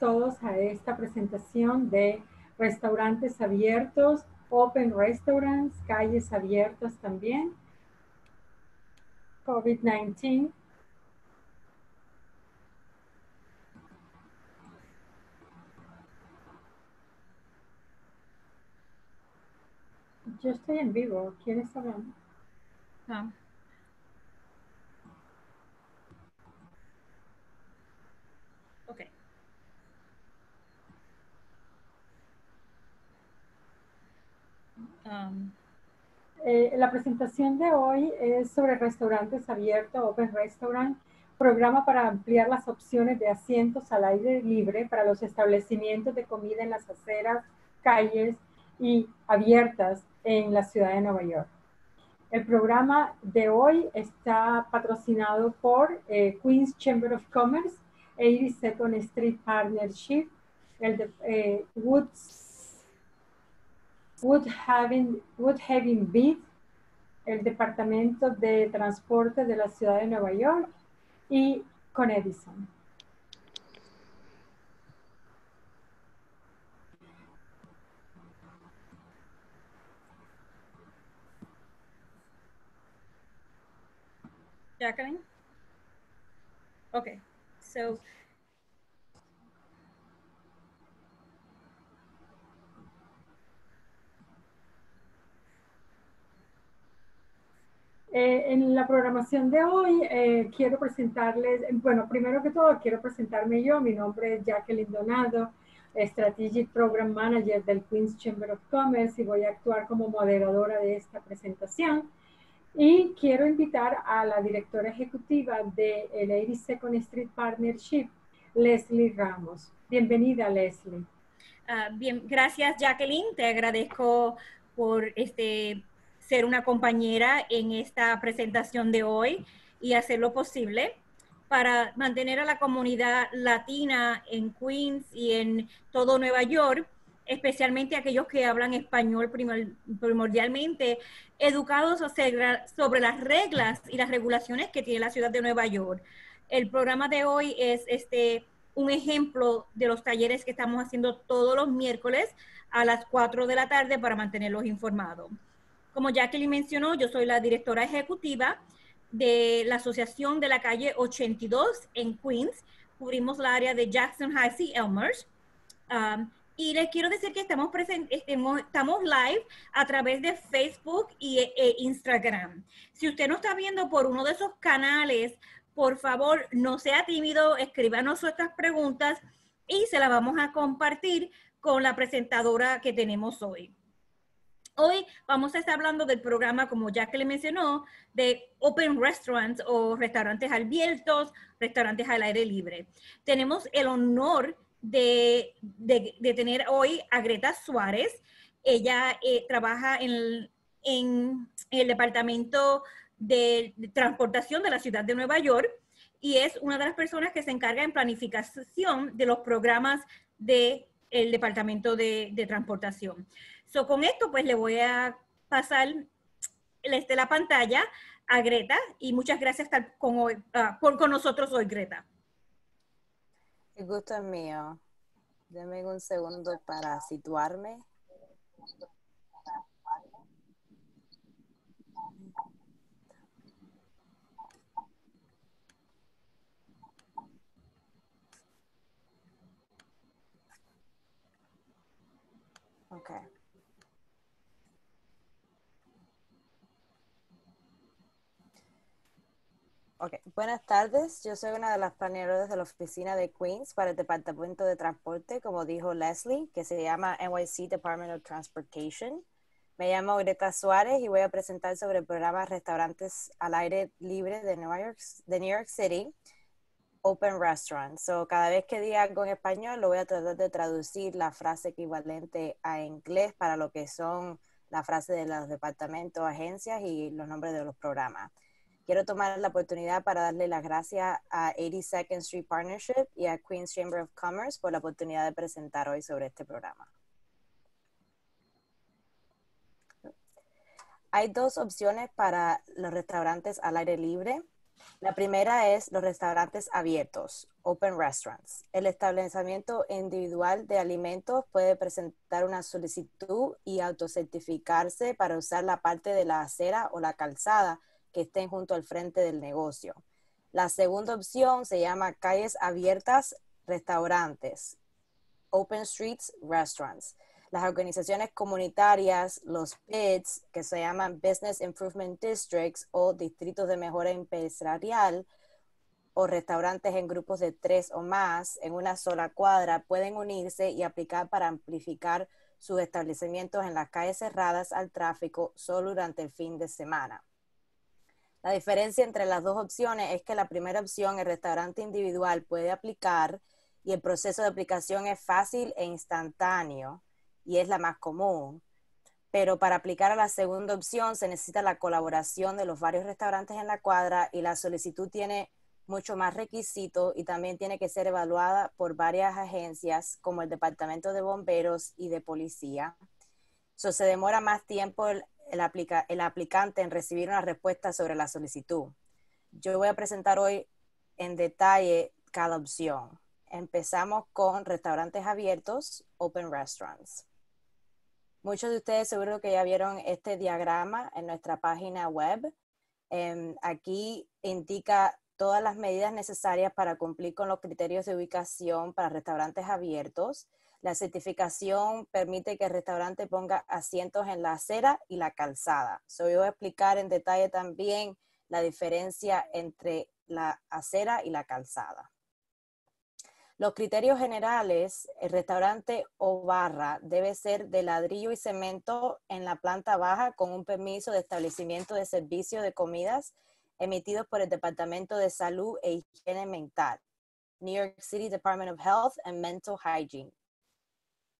todos a esta presentación de restaurantes abiertos, open restaurants, calles abiertas también. COVID-19. Yo estoy en vivo. ¿Quién está hablando? Ah. Ok. Um, Eh, la presentación de hoy es sobre restaurantes abiertos, Open Restaurant, programa para ampliar las opciones de asientos al aire libre para los establecimientos de comida en las aceras, calles y abiertas en la ciudad de Nueva York. El programa de hoy está patrocinado por eh, Queens Chamber of Commerce, 82nd Street Partnership, el eh, Woods Woodhaven, Woodhaven Beat, el Departamento de Transporte de la Ciudad de Nueva York y con Edison. Jacqueline? Okay, so Eh, en la programación de hoy eh, quiero presentarles, bueno, primero que todo quiero presentarme yo, mi nombre es Jacqueline Donado, Strategic Program Manager del Queens Chamber of Commerce y voy a actuar como moderadora de esta presentación. Y quiero invitar a la directora ejecutiva de el 82nd Street Partnership, Leslie Ramos. Bienvenida, Leslie. Uh, bien, gracias Jacqueline, te agradezco por este ser una compañera en esta presentación de hoy y hacer lo posible para mantener a la comunidad latina en Queens y en todo Nueva York, especialmente aquellos que hablan español primordialmente, educados sobre las reglas y las regulaciones que tiene la ciudad de Nueva York. El programa de hoy es este un ejemplo de los talleres que estamos haciendo todos los miércoles a las 4 de la tarde para mantenerlos informados. Como Jacqueline mencionó, yo soy la directora ejecutiva de la Asociación de la Calle 82 en Queens. Cubrimos la área de Jackson Heights y Elmers. Um, y les quiero decir que estamos, estamos live a través de Facebook y e Instagram. Si usted no está viendo por uno de esos canales, por favor, no sea tímido, escríbanos nuestras preguntas y se las vamos a compartir con la presentadora que tenemos hoy. Hoy vamos a estar hablando del programa, como ya que le mencionó, de Open Restaurants o restaurantes abiertos, restaurantes al aire libre. Tenemos el honor de, tener hoy a Greta Suárez. Ella eh, trabaja en el, Departamento de, Transportación de la Ciudad de Nueva York y es una de las personas que se encarga en planificación de los programas del Departamento de, de Transportación. So, con esto, pues le voy a pasar este, la pantalla a Greta y muchas gracias por con, hoy, ah, con nosotros hoy, Greta. El gusto es mío. Deme un segundo para situarme. Okay. Ok, buenas tardes. Yo soy una de las planeadoras de la oficina de Queens para el Departamento de Transporte, como dijo Leslie, que se llama NYC Department of Transportation. Me llamo Greta Suárez y voy a presentar sobre el programa Restaurantes al Aire Libre de New York, de New York City, Open Restaurants. So, cada vez que diga algo en español, lo voy a tratar de traducir la frase equivalente a inglés para lo que son la frase de los departamentos, agencias y los nombres de los programas. Quiero tomar la oportunidad para darle las gracias a 82nd Street Partnership y a Queens Chamber of Commerce por la oportunidad de presentar hoy sobre este programa. Hay dos opciones para los restaurantes al aire libre. La primera es los restaurantes abiertos, open restaurants. El establecimiento individual de alimentos puede presentar una solicitud y autocertificarse para usar la parte de la acera o la calzada que estén junto al frente del negocio. La segunda opción se llama calles abiertas, restaurantes, open streets, restaurants las organizaciones comunitarias, los BIDs, que se llaman Business Improvement Districts o distritos de mejora empresarial, o restaurantes en grupos de tres o más en una sola cuadra, pueden unirse y aplicar para amplificar sus establecimientos en las calles cerradas al tráfico solo durante el fin de semana. La diferencia entre las dos opciones es que la primera opción, el restaurante individual, puede aplicar y el proceso de aplicación es fácil e instantáneo y es la más común. Pero para aplicar a la segunda opción se necesita la colaboración de los varios restaurantes en la cuadra y la solicitud tiene mucho más requisitos y también tiene que ser evaluada por varias agencias como el Departamento de Bomberos y de Policía. Eso se demora más tiempo el, el aplicante en recibir una respuesta sobre la solicitud. Yo voy a presentar hoy en detalle cada opción. Empezamos con restaurantes abiertos, open restaurants. Muchos de ustedes seguro que ya vieron este diagrama en nuestra página web. Em, aquí indica todas las medidas necesarias para cumplir con los criterios de ubicación para restaurantes abiertos. La certificación permite que el restaurante ponga asientos en la acera y la calzada. So, voy a explicar en detalle también la diferencia entre la acera y la calzada. Los criterios generales, el restaurante o barra debe ser de ladrillo y cemento en la planta baja con un permiso de establecimiento de servicio de comidas emitidos por el Departamento de Salud e Higiene Mental, New York City Department of Health and Mental Hygiene,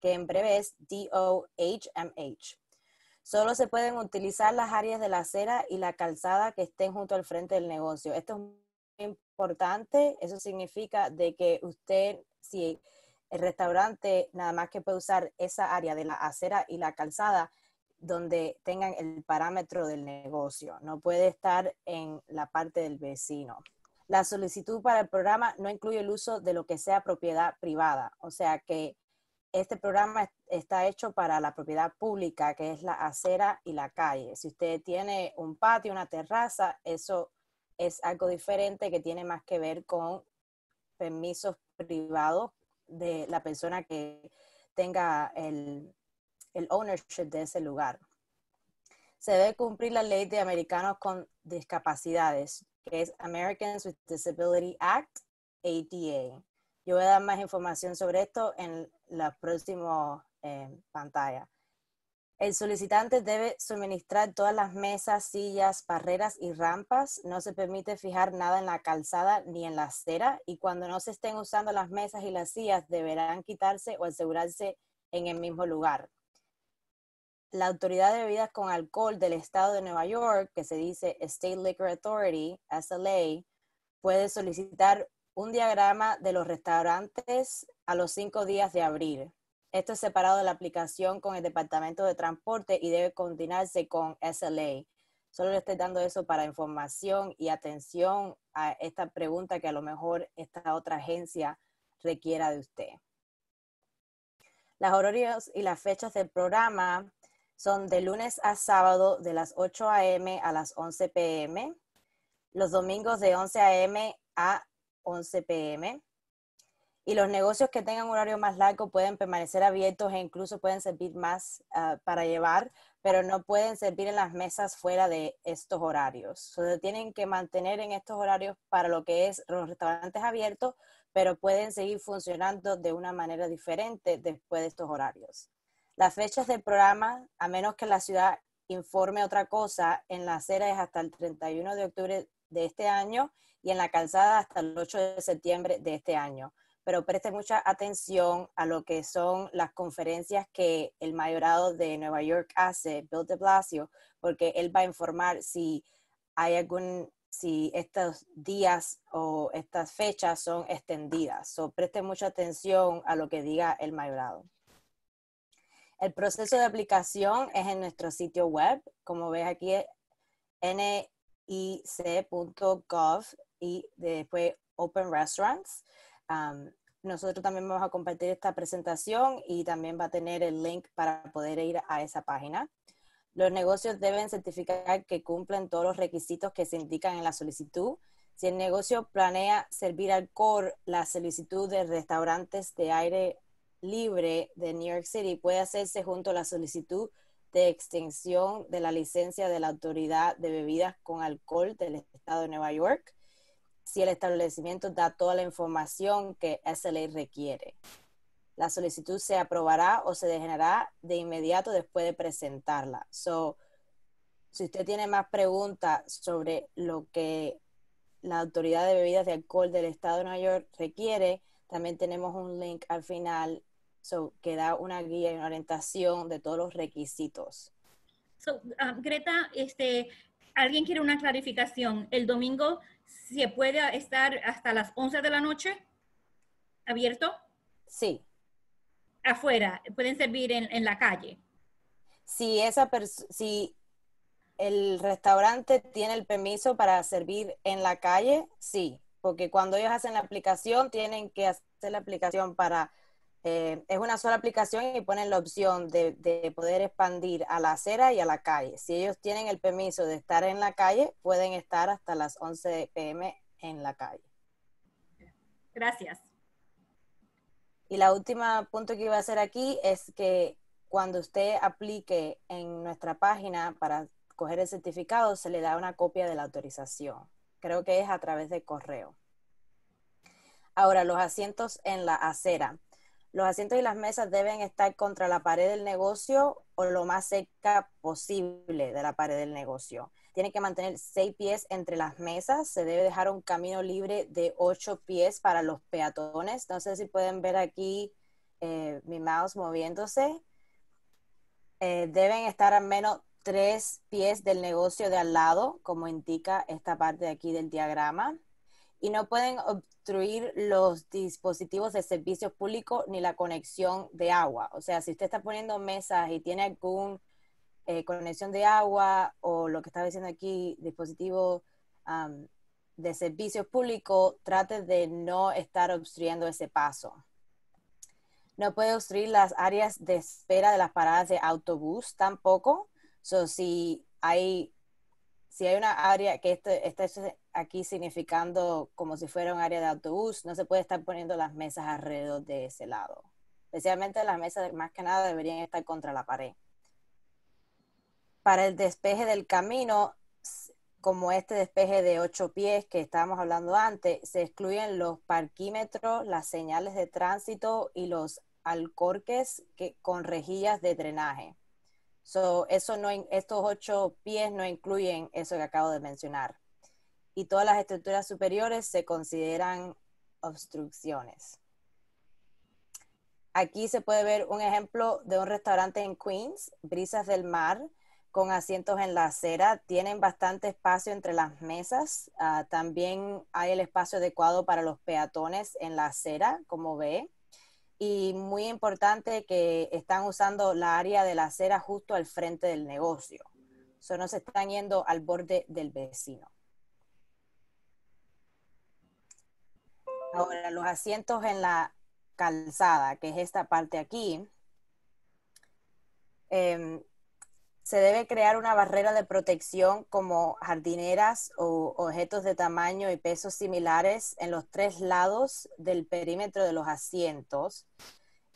que en breve es DOHMH. Solo se pueden utilizar las áreas de la acera y la calzada que estén junto al frente del negocio. Esto es importante, eso significa de que usted, si el restaurante nada más que puede usar esa área de la acera y la calzada donde tengan el parámetro del negocio, no puede estar en la parte del vecino. La solicitud para el programa no incluye el uso de lo que sea propiedad privada, o sea que este programa está hecho para la propiedad pública, que es la acera y la calle. Si usted tiene un patio, una terraza, eso es algo diferente que tiene más que ver con permisos privados de la persona que tenga el, ownership de ese lugar. Se debe cumplir la ley de americanos con discapacidades, que es Americans with Disability Act, ADA. Yo voy a dar más información sobre esto en la próxima eh, pantalla. El solicitante debe suministrar todas las mesas, sillas, barreras y rampas. No se permite fijar nada en la calzada ni en la acera y cuando no se estén usando las mesas y las sillas deberán quitarse o asegurarse en el mismo lugar. La Autoridad de Bebidas con Alcohol del Estado de Nueva York, que se dice State Liquor Authority, SLA, puede solicitar un diagrama de los restaurantes a los cinco días de abril. Esto es separado de la aplicación con el Departamento de Transporte y debe coordinarse con SLA. Solo le estoy dando eso para información y atención a esta pregunta que a lo mejor esta otra agencia requiera de usted. Las horarios y las fechas del programa son de lunes a sábado de las 8 a.m. a las 11 p.m., los domingos de 11 a.m. a 11 p.m., y los negocios que tengan un horario más largo pueden permanecer abiertos e incluso pueden servir más ah, para llevar, pero no pueden servir en las mesas fuera de estos horarios. Se tienen que mantener en estos horarios para lo que es los restaurantes abiertos, pero pueden seguir funcionando de una manera diferente después de estos horarios. Las fechas del programa, a menos que la ciudad informe otra cosa, en la acera es hasta el 31 de octubre de este año y en la calzada hasta el 8 de septiembre de este año pero preste mucha atención a lo que son las conferencias que el mayorado de Nueva York hace, Bill de Blasio, porque él va a informar si hay algún, si estos días o estas fechas son extendidas. So, preste mucha atención a lo que diga el mayorado. El proceso de aplicación es en nuestro sitio web. Como ves aquí, N y después Open Restaurants. nosotros también vamos a compartir esta presentación y también va a tener el link para poder ir a esa página. Los negocios deben certificar que cumplen todos los requisitos que se indican en la solicitud. Si el negocio planea servir alcohol, la solicitud de restaurantes de aire libre de New York City puede hacerse junto a la solicitud de extensión de la licencia de la Autoridad de Bebidas con Alcohol del Estado de Nueva York, si el establecimiento da toda la información que esa ley requiere. La solicitud se aprobará o se dejará de inmediato después de presentarla. So, si usted tiene más preguntas sobre lo que la Autoridad de Bebidas de Alcohol del Estado de Nueva York requiere, también tenemos un link al final que da una guía y una orientación de todos los requisitos. Ah, Greta, este, alguien quiere una clarificación. ¿El domingo se puede estar hasta las 11 de la noche abierto? Sí. Afuera, pueden servir en, la calle. Si, esa si el restaurante tiene el permiso para servir en la calle, sí, porque cuando ellos hacen la aplicación tienen que hacer la aplicación para eh, es una sola aplicación y ponen la opción de, de, poder expandir a la acera y a la calle. Si ellos tienen el permiso de estar en la calle, pueden estar hasta las 11 pm en la calle. Gracias. Y la última punto que iba a hacer aquí es que cuando usted aplique en nuestra página para coger el certificado, se le da una copia de la autorización. Creo que es a través de correo. Ahora, los asientos en la acera. Los asientos y las mesas deben estar contra la pared del negocio o lo más cerca posible de la pared del negocio. Tiene que mantener seis pies entre las mesas. Se debe dejar un camino libre de ocho pies para los peatones. No sé si pueden ver aquí eh, mi mouse moviéndose. Eh, deben estar al menos tres pies del negocio de al lado, como indica esta parte aquí del diagrama y no pueden obstruir los dispositivos de servicio público ni la conexión de agua. O sea, si usted está poniendo mesas y tiene algún eh, conexión de agua o lo que estaba diciendo aquí, dispositivo de servicio público, trate de no estar obstruyendo ese paso. No puede obstruir las áreas de espera de las paradas de autobús tampoco. So, si hay si hay una área que este, está aquí significando como si fuera un área de autobús, no se puede estar poniendo las mesas alrededor de ese lado. Especialmente las mesas, más que nada, deberían estar contra la pared. Para el despeje del camino, como este despeje de ocho pies que estábamos hablando antes, se excluyen los parquímetros, las señales de tránsito y los alcorques que, con rejillas de drenaje. So, eso no, estos ocho pies no incluyen eso que acabo de mencionar. Y todas las estructuras superiores se consideran obstrucciones. Aquí se puede ver un ejemplo de un restaurante en Queens, Brisas del Mar, con asientos en la acera. Tienen bastante espacio entre las mesas. Ah, también hay el espacio adecuado para los peatones en la acera, como ve y muy importante que están usando la área de la acera justo al frente del negocio. So, no se están yendo al borde del vecino. Ahora, los asientos en la calzada, que es esta parte aquí, eh, se debe crear una barrera de protección como jardineras o objetos de tamaño y peso similares en los tres lados del perímetro de los asientos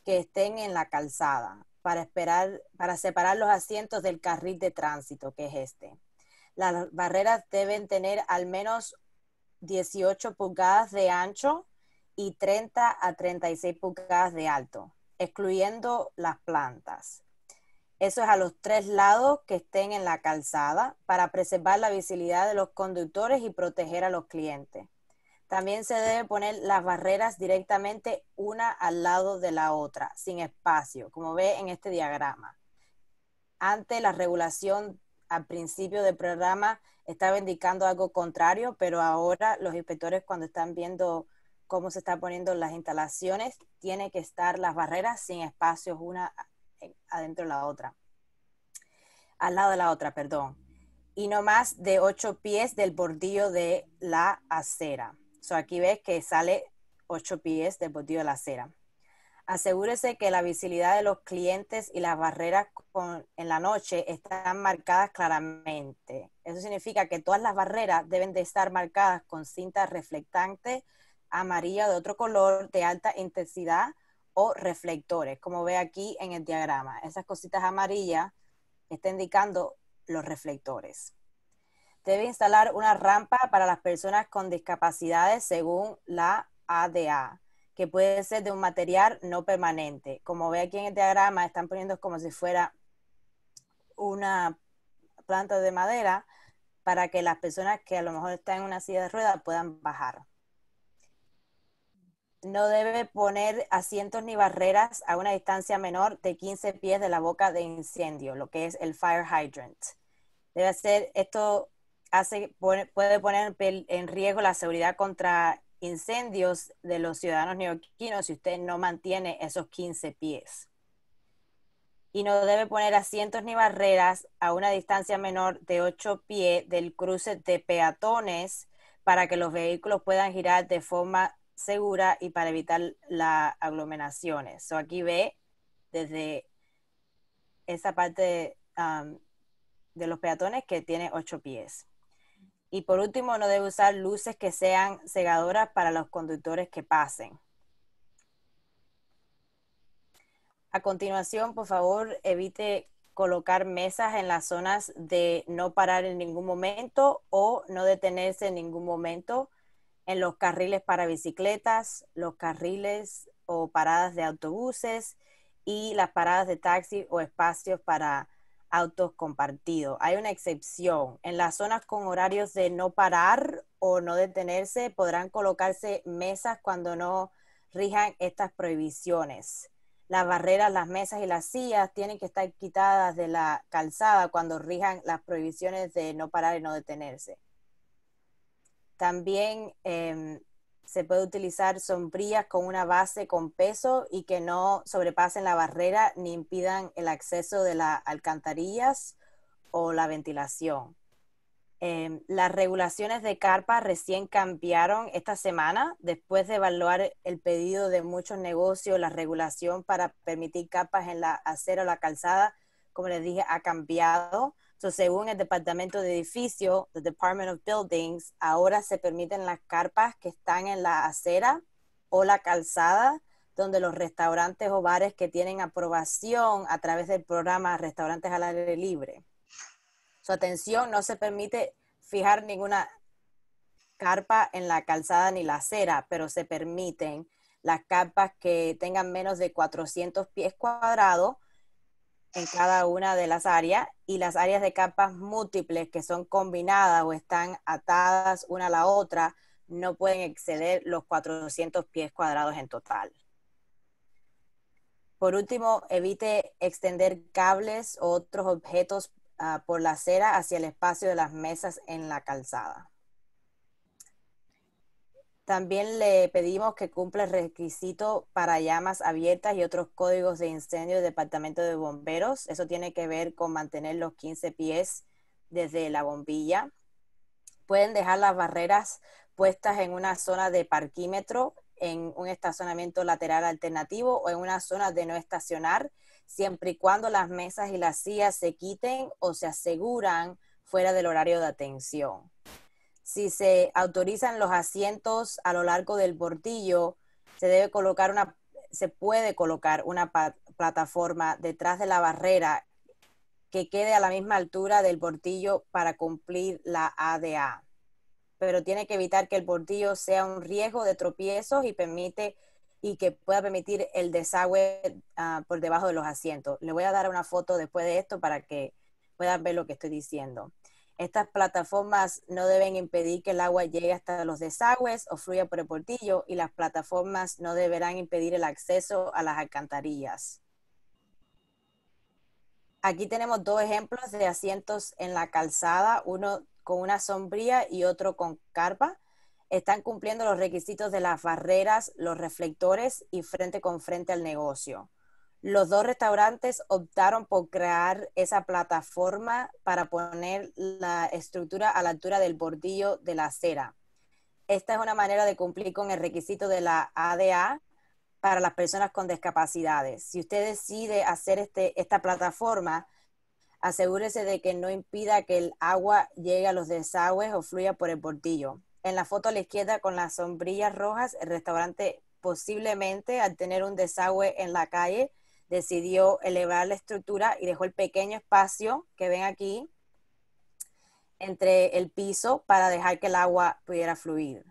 que estén en la calzada para, esperar, para separar los asientos del carril de tránsito, que es este. Las barreras deben tener al menos 18 pulgadas de ancho y 30 a 36 pulgadas de alto, excluyendo las plantas. Eso es a los tres lados que estén en la calzada para preservar la visibilidad de los conductores y proteger a los clientes. También se debe poner las barreras directamente una al lado de la otra, sin espacio, como ve en este diagrama. Antes la regulación al principio del programa estaba indicando algo contrario, pero ahora los inspectores cuando están viendo cómo se están poniendo las instalaciones, tienen que estar las barreras sin espacios una adentro de la otra, al lado de la otra, perdón. y no más de 8 pies del bordillo de la acera. So aquí ves que sale 8 pies del bordillo de la acera. Asegúrese que la visibilidad de los clientes y las barreras en la noche están marcadas claramente. Eso significa que todas las barreras deben de estar marcadas con cinta reflectante amarilla de otro color de alta intensidad o reflectores, como ve aquí en el diagrama. Esas cositas amarillas están indicando los reflectores. Debe instalar una rampa para las personas con discapacidades según la ADA que puede ser de un material no permanente. Como ve aquí en el diagrama, están poniendo como si fuera una planta de madera para que las personas que a lo mejor están en una silla de ruedas puedan bajar. No debe poner asientos ni barreras a una distancia menor de 15 pies de la boca de incendio, lo que es el fire hydrant. Debe hacer, esto hace, puede poner en riesgo la seguridad contra incendios de los ciudadanos neoyorquinos si usted no mantiene esos 15 pies. Y no debe poner asientos ni barreras a una distancia menor de 8 pies del cruce de peatones para que los vehículos puedan girar de forma segura y para evitar las aglomeraciones. So aquí ve desde esa parte um, de los peatones que tiene 8 pies. Y por último, no debe usar luces que sean cegadoras para los conductores que pasen. A continuación, por favor, evite colocar mesas en las zonas de no parar en ningún momento o no detenerse en ningún momento en los carriles para bicicletas, los carriles o paradas de autobuses y las paradas de taxi o espacios para autos compartidos. Hay una excepción. En las zonas con horarios de no parar o no detenerse podrán colocarse mesas cuando no rijan estas prohibiciones. Las barreras, las mesas y las sillas tienen que estar quitadas de la calzada cuando rijan las prohibiciones de no parar y no detenerse. También em, se puede utilizar sombrillas con una base con peso y que no sobrepasen la barrera ni impidan el acceso de las alcantarillas o la ventilación. Em, las regulaciones de carpa recién cambiaron esta semana después de evaluar el pedido de muchos negocios. La regulación para permitir carpas en la acera o la calzada, como les dije, ha cambiado según el Departamento de Edificio, the Department of Buildings, ahora se permiten las carpas que están en la acera o la calzada, donde los restaurantes o bares que tienen aprobación a través del programa Restaurantes al Aire Libre. Su atención, no se permite fijar ninguna carpa en la calzada ni la acera, pero se permiten las carpas que tengan menos de 400 pies cuadrados en cada una de las áreas y las áreas de capas múltiples que son combinadas o están atadas una a la otra no pueden exceder los 400 pies cuadrados en total. Por último, evite extender cables o otros objetos ah, por la acera hacia el espacio de las mesas en la calzada. También le pedimos que cumpla el requisito para llamas abiertas y otros códigos de incendio del Departamento de Bomberos. Eso tiene que ver con mantener los 15 pies desde la bombilla. Pueden dejar las barreras puestas en una zona de parquímetro, en un estacionamiento lateral alternativo o en una zona de no estacionar, siempre y cuando las mesas y las sillas se quiten o se aseguran fuera del horario de atención si se autorizan los asientos a lo largo del bordillo, se debe colocar una, se puede colocar una plataforma detrás de la barrera que quede a la misma altura del bordillo para cumplir la ADA. Pero tiene que evitar que el bordillo sea un riesgo de tropiezos y permite y que pueda permitir el desagüe ah, por debajo de los asientos. Le voy a dar una foto después de esto para que puedan ver lo que estoy diciendo. Estas plataformas no deben impedir que el agua llegue hasta los desagües o fluya por el portillo y las plataformas no deberán impedir el acceso a las alcantarillas. Aquí tenemos dos ejemplos de asientos en la calzada, uno con una sombría y otro con carpa. Están cumpliendo los requisitos de las barreras, los reflectores y frente con frente al negocio. Los dos restaurantes optaron por crear esa plataforma para poner la estructura a la altura del bordillo de la acera. Esta es una manera de cumplir con el requisito de la ADA para las personas con discapacidades. Si usted decide hacer este, esta plataforma, asegúrese de que no impida que el agua llegue a los desagües o fluya por el bordillo. En la foto a la izquierda con las sombrillas rojas, el restaurante posiblemente al tener un desagüe en la calle decidió elevar la estructura y dejó el pequeño espacio que ven aquí entre el piso para dejar que el agua pudiera fluir.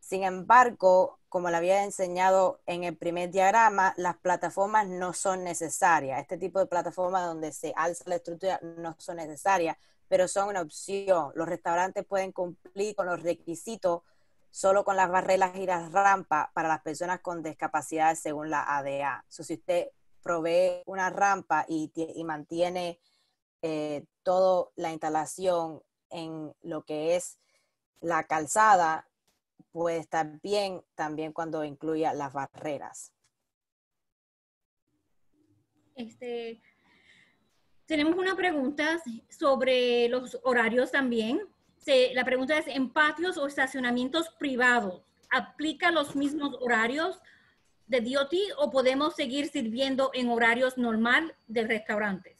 Sin embargo, como le había enseñado en el primer diagrama, las plataformas no son necesarias. Este tipo de plataformas donde se alza la estructura no son necesarias, pero son una opción. Los restaurantes pueden cumplir con los requisitos solo con las barreras y las rampas para las personas con discapacidad según la ADA. si usted provee una rampa y, mantiene eh, toda la instalación en lo que es la calzada, puede estar bien también cuando incluya las barreras. Este, tenemos una pregunta sobre los horarios también. la pregunta es, ¿en patios o estacionamientos privados aplica los mismos horarios de DOT o podemos seguir sirviendo en horarios normal de restaurantes?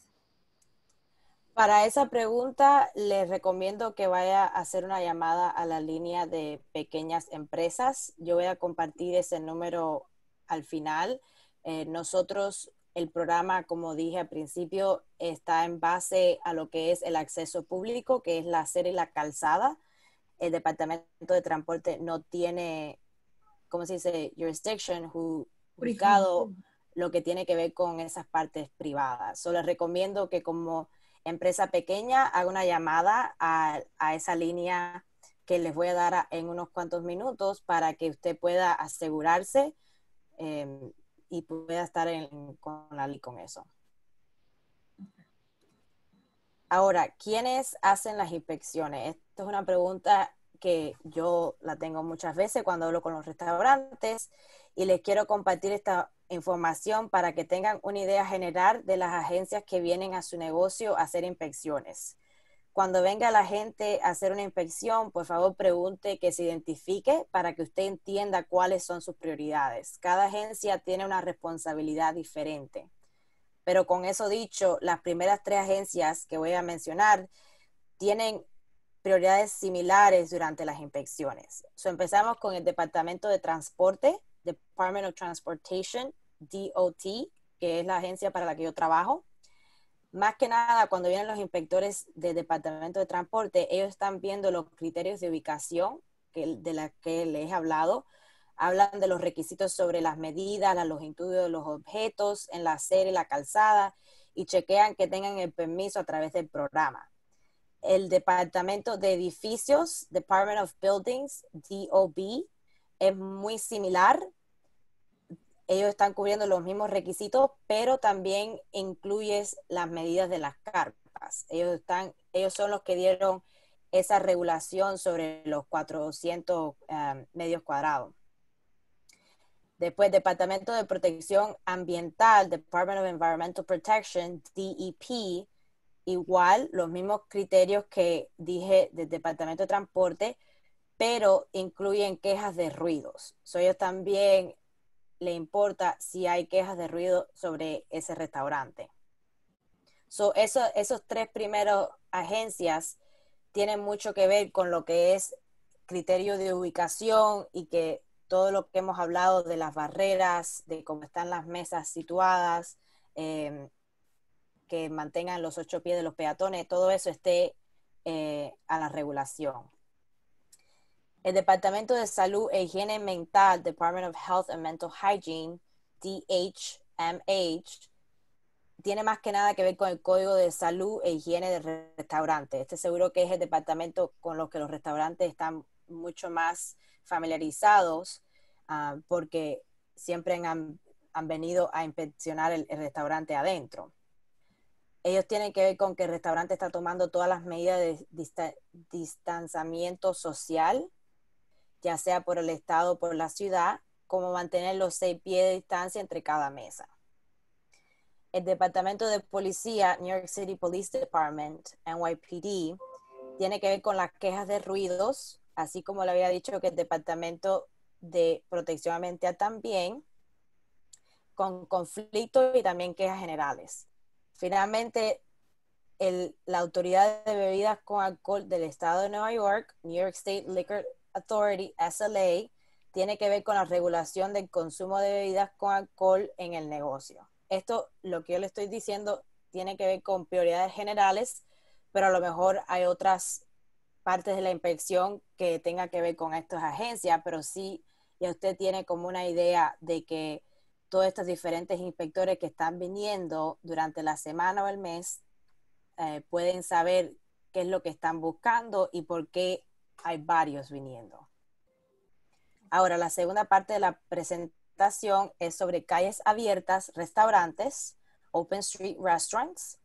Para esa pregunta, les recomiendo que vaya a hacer una llamada a la línea de pequeñas empresas. Yo voy a compartir ese número al final. Eh, nosotros, el programa, como dije al principio, está en base a lo que es el acceso público, que es la serie y la calzada. El Departamento de Transporte no tiene, ¿cómo se dice? Jurisdiction, ubicado lo que tiene que ver con esas partes privadas. Solo les recomiendo que como empresa pequeña, haga una llamada a, esa línea que les voy a dar en unos cuantos minutos para que usted pueda asegurarse em, y pueda estar en, con, con eso. Ahora, ¿quiénes hacen las inspecciones? Esta es una pregunta que yo la tengo muchas veces cuando hablo con los restaurantes y les quiero compartir esta información para que tengan una idea general de las agencias que vienen a su negocio a hacer inspecciones. Cuando venga la gente a hacer una inspección, por favor pregunte que se identifique para que usted entienda cuáles son sus prioridades. Cada agencia tiene una responsabilidad diferente. Pero con eso dicho, las primeras tres agencias que voy a mencionar tienen prioridades similares durante las inspecciones. empezamos con el Departamento de Transporte, Department of Transportation, DOT, que es la agencia para la que yo trabajo. Más que nada, cuando vienen los inspectores del Departamento de Transporte, ellos están viendo los criterios de ubicación que, de la que les he hablado. Hablan de los requisitos sobre las medidas, la longitud de los objetos en la serie, la calzada, y chequean que tengan el permiso a través del programa. El Departamento de Edificios, Department of Buildings, DOB, es muy similar ellos están cubriendo los mismos requisitos, pero también incluyes las medidas de las carpas. Ellos, están, ellos son los que dieron esa regulación sobre los 400 um, medios cuadrados. Después, Departamento de Protección Ambiental, Department of Environmental Protection, DEP, igual los mismos criterios que dije del Departamento de Transporte, pero incluyen quejas de ruidos. So, ellos también le importa si hay quejas de ruido sobre ese restaurante. So, eso, esos tres primeros agencias tienen mucho que ver con lo que es criterio de ubicación y que todo lo que hemos hablado de las barreras, de cómo están las mesas situadas, em, que mantengan los ocho pies de los peatones, todo eso esté eh, a la regulación. El Departamento de Salud e Higiene Mental, Department of Health and Mental Hygiene, DHMH, tiene más que nada que ver con el Código de Salud e Higiene de Restaurantes. Este seguro que es el departamento con los que los restaurantes están mucho más familiarizados ah, porque siempre han, venido a inspeccionar el, restaurante adentro. Ellos tienen que ver con que el restaurante está tomando todas las medidas de distanciamiento social ya sea por el Estado o por la ciudad, como mantener los seis pies de distancia entre cada mesa. el Departamento de Policía, New York City Police Department, NYPD, tiene que ver con las quejas de ruidos, así como le había dicho que el Departamento de Protección Ambiental también, con conflictos y también quejas generales. Finalmente, la Autoridad de Bebidas con Alcohol del Estado de Nueva York, New York State Liquor Authority, SLA, tiene que ver con la regulación del consumo de bebidas con alcohol en el negocio. Esto, lo que yo le estoy diciendo, tiene que ver con prioridades generales, pero a lo mejor hay otras partes de la inspección que tenga que ver con estas agencias, pero sí ya usted tiene como una idea de que todos estos diferentes inspectores que están viniendo durante la semana o el mes eh, pueden saber qué es lo que están buscando y por qué hay varios viniendo. Ahora, la segunda parte de la presentación es sobre calles abiertas, restaurantes, Open Street Restaurants,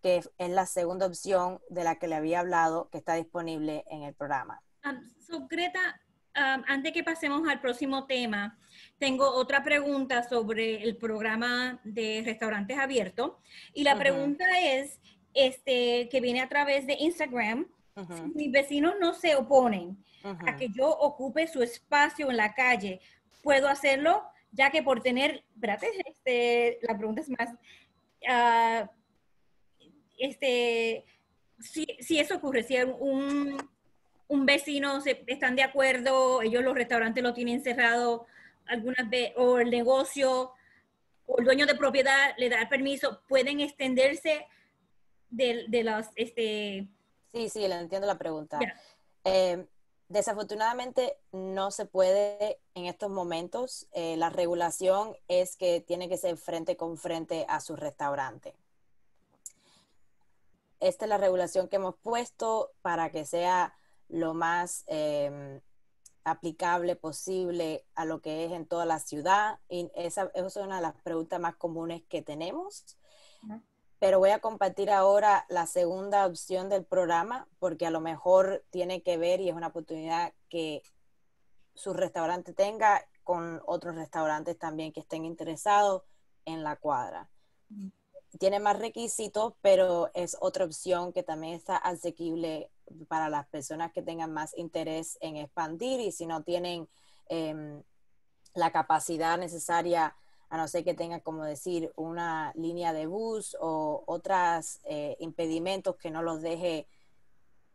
que es la segunda opción de la que le había hablado, que está disponible en el programa. Um, so, Greta, um, antes que pasemos al próximo tema, tengo otra pregunta sobre el programa de restaurantes abiertos. Y la pregunta es, este, que viene a través de Instagram, mis vecinos no se oponen a que yo ocupe su espacio en la calle, puedo hacerlo, ya que por tener, espérate, este, la pregunta es más, uh, este, si, si, eso ocurre, si un, un vecino se, están de acuerdo, ellos los restaurantes lo tienen cerrado algunas veces, o el negocio, o el dueño de propiedad le da permiso, pueden extenderse de, de los, este... Sí, sí, le entiendo la pregunta. Eh, desafortunadamente no se puede en estos momentos. Eh, la regulación es que tiene que ser frente con frente a su restaurante. Esta es la regulación que hemos puesto para que sea lo más em, aplicable posible a lo que es en toda la ciudad. Y esa, es una de las preguntas más comunes que tenemos pero voy a compartir ahora la segunda opción del programa porque a lo mejor tiene que ver y es una oportunidad que su restaurante tenga con otros restaurantes también que estén interesados en la cuadra. Tiene más requisitos, pero es otra opción que también está asequible para las personas que tengan más interés en expandir y si no tienen em, la capacidad necesaria a no ser que tenga, como decir, una línea de bus o otros eh, impedimentos que no los deje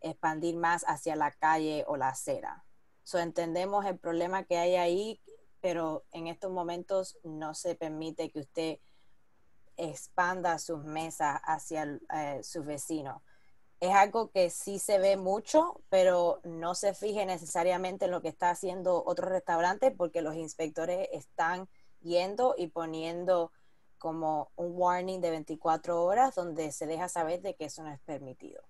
expandir más hacia la calle o la acera. So, entendemos el problema que hay ahí, pero en estos momentos no se permite que usted expanda sus mesas hacia eh, sus vecinos. Es algo que sí se ve mucho, pero no se fije necesariamente en lo que está haciendo otro restaurante porque los inspectores están yendo y poniendo como un warning de 24 horas donde se deja saber de que eso no es permitido.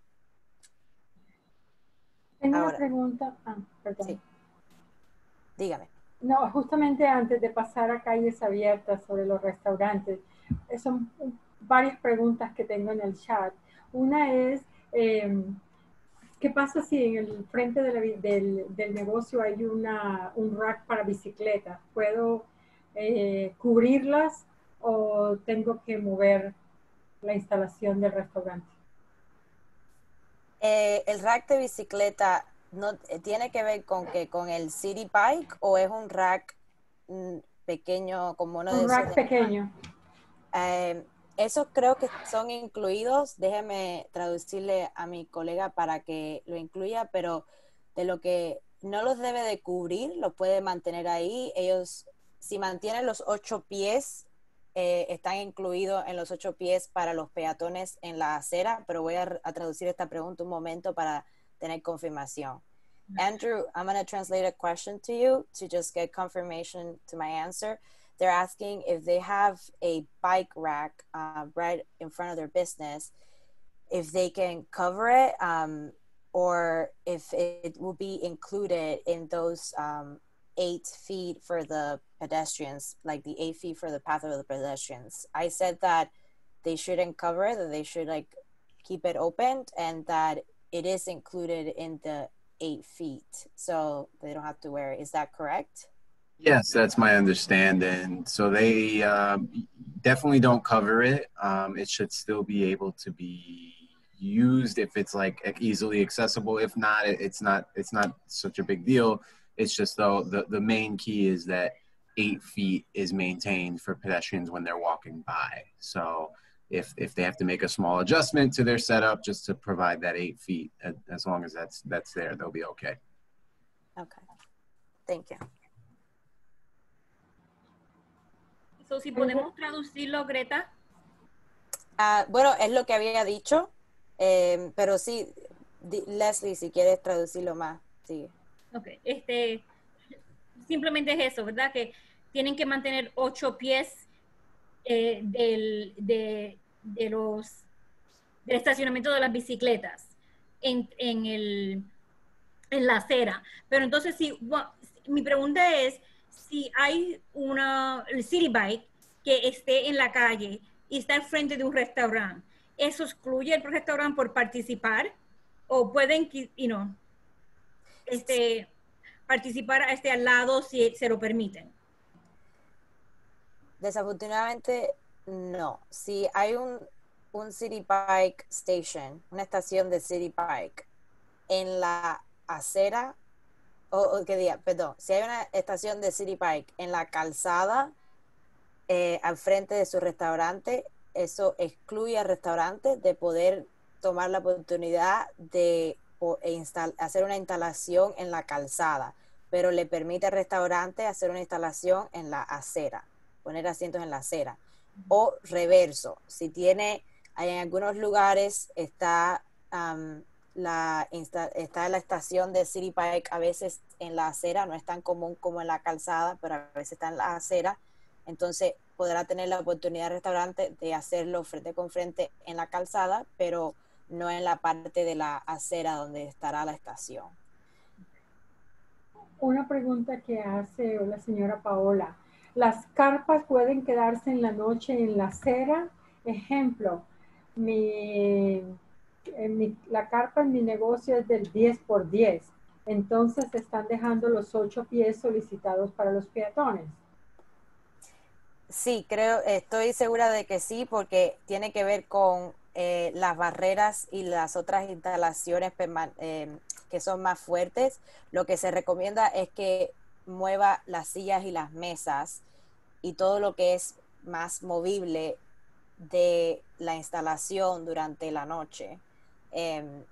Tengo una pregunta. Ah, perdón. Dígame. No, justamente antes de pasar a calles abiertas sobre los restaurantes, son varias preguntas que tengo en el chat. Una es, em, ¿qué pasa si en el frente del, del, negocio hay una, un rack para bicicletas? ¿Puedo eh, cubrirlas o tengo que mover la instalación del restaurante? Eh, el rack de bicicleta no eh, tiene que ver con que con el city bike o es un rack mm, pequeño como uno un rack pequeño. Esos creo que son incluidos. Déjeme traducirle a mi colega para que lo incluya, pero de lo que no los debe de cubrir, lo puede mantener ahí. Ellos si mantienen los ocho pies, eh, están incluidos en los ocho pies para los peatones en la acera, pero voy a, a traducir esta pregunta un momento para tener confirmación. Andrew, I'm going to translate a question to you to just get confirmation to my answer. They're asking if they have a bike rack uh, right in front of their business, if they can cover it, um, or if it will be included in those um, eight feet for the pedestrians, like the eight feet for the path of the pedestrians. I said that they shouldn't cover it, that they should like keep it open, and that it is included in the eight feet, so they don't have to wear it. Is that correct? Yes, that's my understanding. So they um, definitely don't cover it. Um, it should still be able to be used if it's like easily accessible. If not, it's not. It's not such a big deal. It's just though the the main key is that eight feet is maintained for pedestrians when they're walking by. So if if they have to make a small adjustment to their setup just to provide that eight feet, as long as that's that's there, they'll be okay. Okay. Thank you. So, si podemos traducirlo, Greta. Uh, bueno, es lo que había dicho, eh, pero sí, Leslie, si quieres traducirlo más, sigue. Ok, este, simplemente es eso, ¿verdad? Que tienen que mantener ocho pies eh, del, de, de, los, del estacionamiento de las bicicletas en, en, el, en la acera. Pero entonces, si, mi pregunta es, si hay una city bike que esté en la calle y está al frente de un restaurante, ¿eso excluye el restaurante por participar? ¿O pueden, you know, este, participar a este al lado si se lo permiten? Desafortunadamente, no. Si hay un, un City Bike Station, una estación de City Bike en la acera o, qué día, perdón, si hay una estación de City Bike en la calzada eh, al frente de su restaurante, eso excluye al restaurante de poder tomar la oportunidad de e hacer una instalación en la calzada, pero le permite al restaurante hacer una instalación en la acera, poner asientos en la acera. O reverso, si tiene, en algunos lugares está la está la estación de City Bike a veces en la acera, no es tan común como en la calzada, pero a veces está en la acera. Entonces podrá tener la oportunidad el restaurante de hacerlo frente con frente en la calzada, pero no en la parte de la acera donde estará la estación. Una pregunta que hace la señora Paola. ¿Las carpas pueden quedarse en la noche en la acera? Ejemplo, mi la carpa en mi negocio es del 10 por 10. Entonces están dejando los ocho pies solicitados para los peatones. Sí, creo, estoy segura de que sí, porque tiene que ver con eh, las barreras y las otras instalaciones eh, que son más fuertes. Lo que se recomienda es que mueva las sillas y las mesas y todo lo que es más movible de la instalación durante la noche. Em,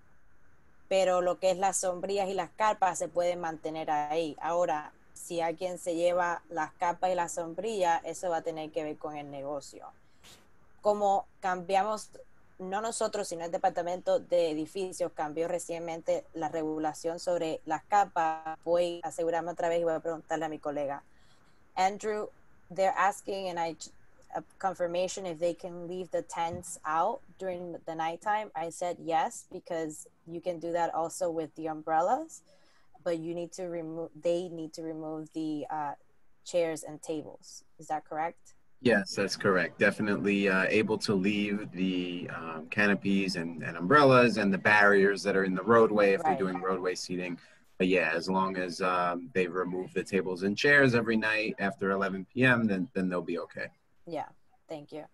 pero lo que es las sombrillas y las carpas se pueden mantener ahí. Ahora, si alguien se lleva las carpas y las sombrillas, eso va a tener que ver con el negocio. Como cambiamos, no nosotros, sino el departamento de edificios cambió recientemente la regulación sobre las capas, voy a asegurarme otra vez y voy a preguntarle a mi colega. Andrew, they're asking, and I a confirmation if they can leave the tents out during the nighttime. I said yes because you can do that also with the umbrellas, but you need to remove. They need to remove the uh, chairs and tables. Is that correct? Yes, that's correct. Definitely uh, able to leave the um, canopies and, and, umbrellas and the barriers that are in the roadway if right. they're doing roadway seating. But yeah, as long as um, they remove the tables and chairs every night after 11 p.m., then then they'll be okay. Yeah, thank you.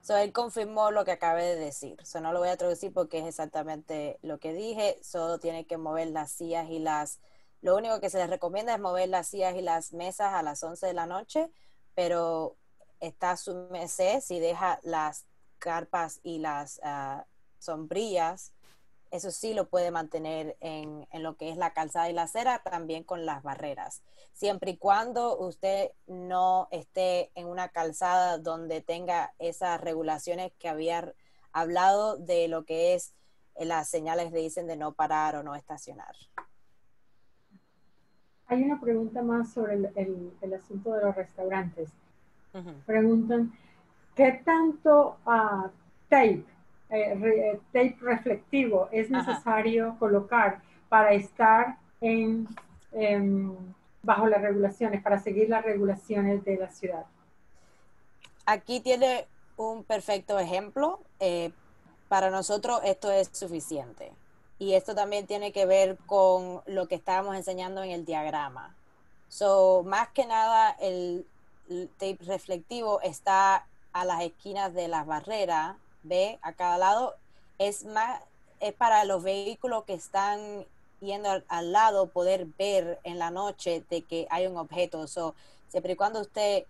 So, él confirmó lo que acabé de decir. So, no lo voy a traducir porque es exactamente lo que dije. Solo tiene que mover las sillas y las... Lo único que se les recomienda es mover las sillas y las mesas a las 11 de la noche, pero está su merced si deja las carpas y las uh, sombrillas eso sí lo puede mantener en, en, lo que es la calzada y la acera, también con las barreras. Siempre y cuando usted no esté en una calzada donde tenga esas regulaciones que había hablado de lo que es eh, las señales que dicen de no parar o no estacionar. Hay una pregunta más sobre el, el, asunto de los restaurantes. Preguntan, ¿qué tanto uh, tape eh, tape reflectivo es necesario colocar para estar en, bajo las regulaciones, para seguir las regulaciones de la ciudad. Aquí tiene un perfecto ejemplo. Eh, para nosotros esto es suficiente. Y esto también tiene que ver con lo que estábamos enseñando en el diagrama. So, más que nada, el, tape reflectivo está a las esquinas de las barreras, ve, a cada lado. Es más, es para los vehículos que están yendo al, lado poder ver en la noche de que hay un objeto. So, siempre y cuando usted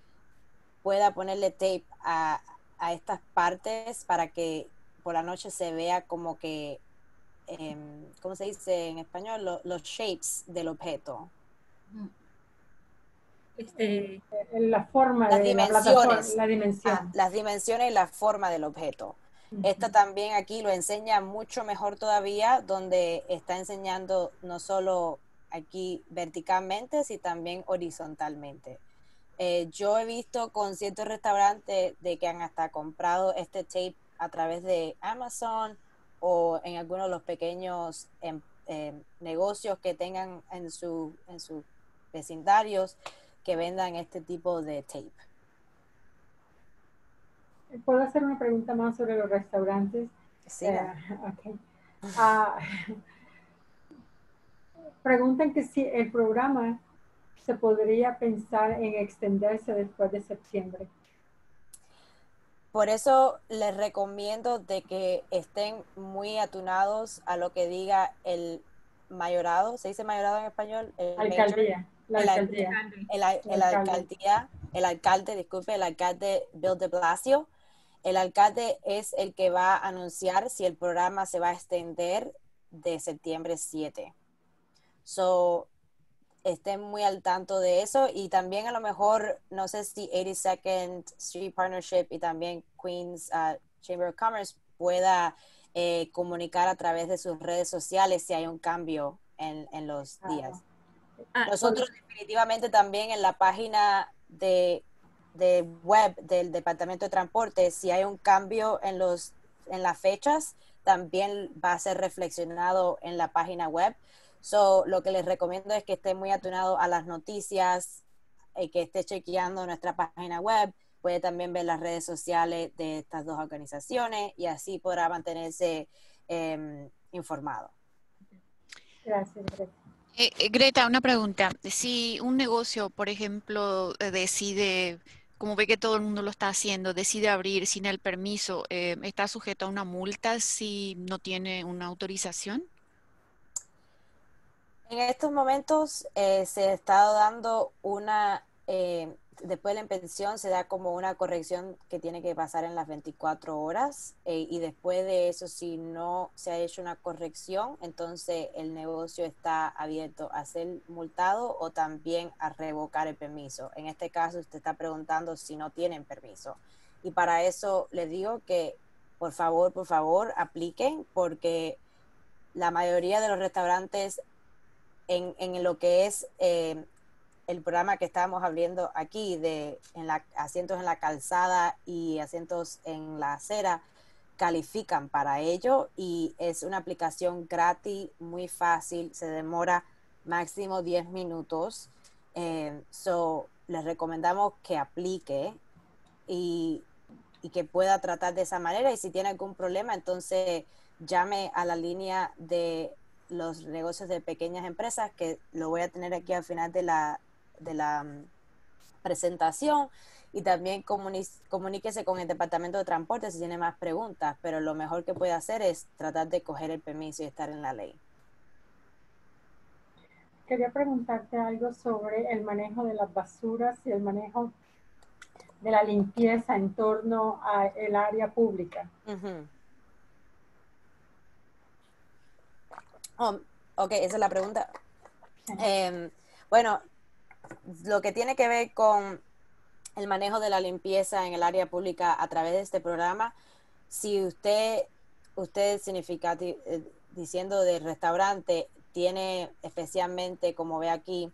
pueda ponerle tape a, a estas partes para que por la noche se vea como que, eh, ¿cómo se dice en español? los shapes del objeto. Este, la forma las de dimensiones, la, dimensión. Ah, las dimensiones y la forma del objeto. Esta también aquí lo enseña mucho mejor todavía, donde está enseñando no solo aquí verticalmente, sino también horizontalmente. Eh, yo he visto con ciertos restaurantes de que han hasta comprado este tape a través de Amazon o en algunos de los pequeños em, em, negocios que tengan en, su, en sus vecindarios que vendan este tipo de tape. ¿Puedo hacer una pregunta más sobre los restaurantes? Sí. Eh, ah, preguntan que si el programa se podría pensar en extenderse después de septiembre. Por eso les recomiendo de que estén muy atunados a lo que diga el mayorado, ¿se dice mayorado en español? El alcaldía. La alcaldía. El, alcaldía, el alcalde, disculpe, el alcalde Bill de Blasio. El alcalde es el que va a anunciar si el programa se va a extender de septiembre 7. So, estén muy al tanto de eso y también a lo mejor, no sé si 82nd Street Partnership y también Queens uh, Chamber of Commerce pueda eh, comunicar a través de sus redes sociales si hay un cambio en, en los días. Ah, Nosotros definitivamente también en la página de, de, web del Departamento de Transporte, si hay un cambio en, los, en las fechas, también va a ser reflexionado en la página web So, lo que les recomiendo es que esté muy atunado a las noticias, y eh, que esté chequeando nuestra página web, puede también ver las redes sociales de estas dos organizaciones y así podrá mantenerse em, informado. Gracias, Greta. Eh, eh, Greta, una pregunta. Si un negocio, por ejemplo, decide, como ve que todo el mundo lo está haciendo, decide abrir sin el permiso, ¿está sujeto a una multa si no tiene una autorización? En estos momentos eh, se está dando una, eh, después de la inspección se da como una corrección que tiene que pasar en las 24 horas eh, y después de eso si no se ha hecho una corrección, entonces el negocio está abierto a ser multado o también a revocar el permiso. En este caso usted está preguntando si no tienen permiso. Y para eso les digo que por favor, por favor, apliquen porque la mayoría de los restaurantes en, lo que es eh, el programa que estábamos abriendo aquí de asientos en la calzada y asientos en la acera, califican para ello y es una aplicación gratis, muy fácil, se demora máximo 10 minutos. Eh, so, les recomendamos que aplique y que pueda tratar de esa manera y si tiene algún problema, entonces llame a la línea de los negocios de pequeñas empresas, que lo voy a tener aquí al final de la, de la mm, presentación. Y también comuníquese con el Departamento de Transporte si tiene más preguntas, pero lo mejor que puede hacer es tratar de coger el permiso y estar en la ley. Quería preguntarte algo sobre el manejo de las basuras y el manejo de la limpieza en torno al área pública. Oh, ok, esa es la pregunta. Em, bueno, lo que tiene que ver con el manejo de la limpieza en el área pública a través de este programa, si usted, usted significa eh, diciendo de restaurante, tiene especialmente, como ve aquí,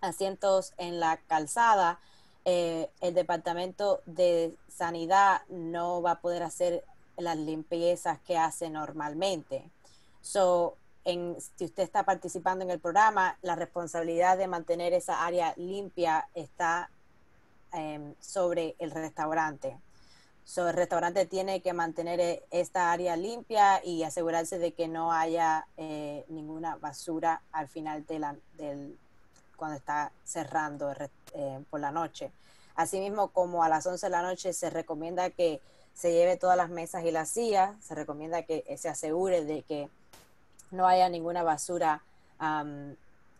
asientos en la calzada, eh, el departamento de sanidad no va a poder hacer las limpiezas que hace normalmente. So, si usted está participando en el programa, la responsabilidad de mantener esa área limpia está em, sobre el restaurante. So, el restaurante tiene que mantener eh, esta área limpia y asegurarse de que no haya eh, ninguna basura al final de la, del, cuando está cerrando eh, por la noche. Asimismo, como a las 11 de la noche se recomienda que se lleve todas las mesas y las sillas, se recomienda que se asegure de que no haya ninguna basura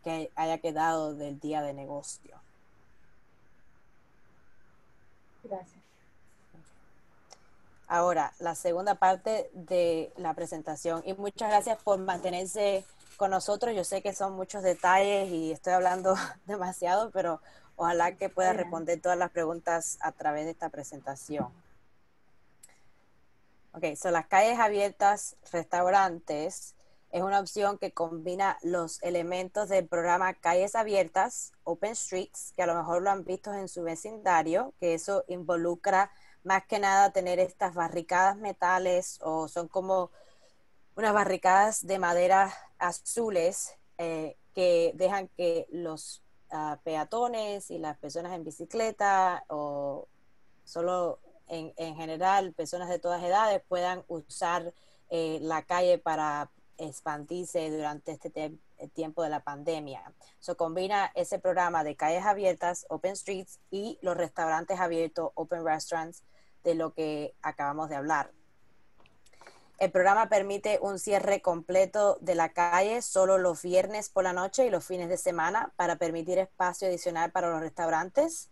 que haya quedado del día de negocio. Gracias. Ahora, la segunda parte de la presentación. Y muchas gracias por mantenerse con nosotros. Yo sé que son muchos detalles y estoy hablando demasiado, pero ojalá que pueda responder todas las preguntas a través de esta presentación. Ok, son las calles abiertas, restaurantes, es una opción que combina los elementos del programa Calles Abiertas, Open Streets, que a lo mejor lo han visto en su vecindario, que eso involucra más que nada tener estas barricadas metales o son como unas barricadas de madera azules eh, que dejan que los ah, peatones y las personas en bicicleta o solo en, general personas de todas edades puedan usar eh, la calle para expandirse durante este tiempo de la pandemia. Se combina ese programa de calles abiertas, Open Streets, y los restaurantes abiertos, Open Restaurants, de lo que acabamos de hablar. El programa permite un cierre completo de la calle solo los viernes por la noche y los fines de semana para permitir espacio adicional para los restaurantes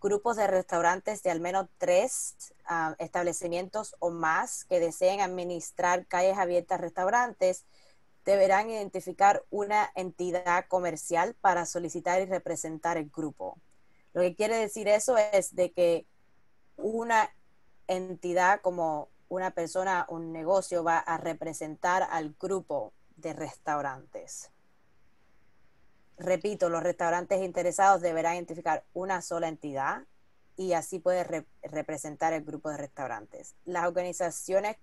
grupos de restaurantes de al menos tres ah, establecimientos o más que deseen administrar calles abiertas restaurantes deberán identificar una entidad comercial para solicitar y representar el grupo. Lo que quiere decir eso es de que una entidad como una persona, un negocio va a representar al grupo de restaurantes. Repito, los restaurantes interesados deberán identificar una sola entidad y así puede representar el grupo de restaurantes. Las organizaciones,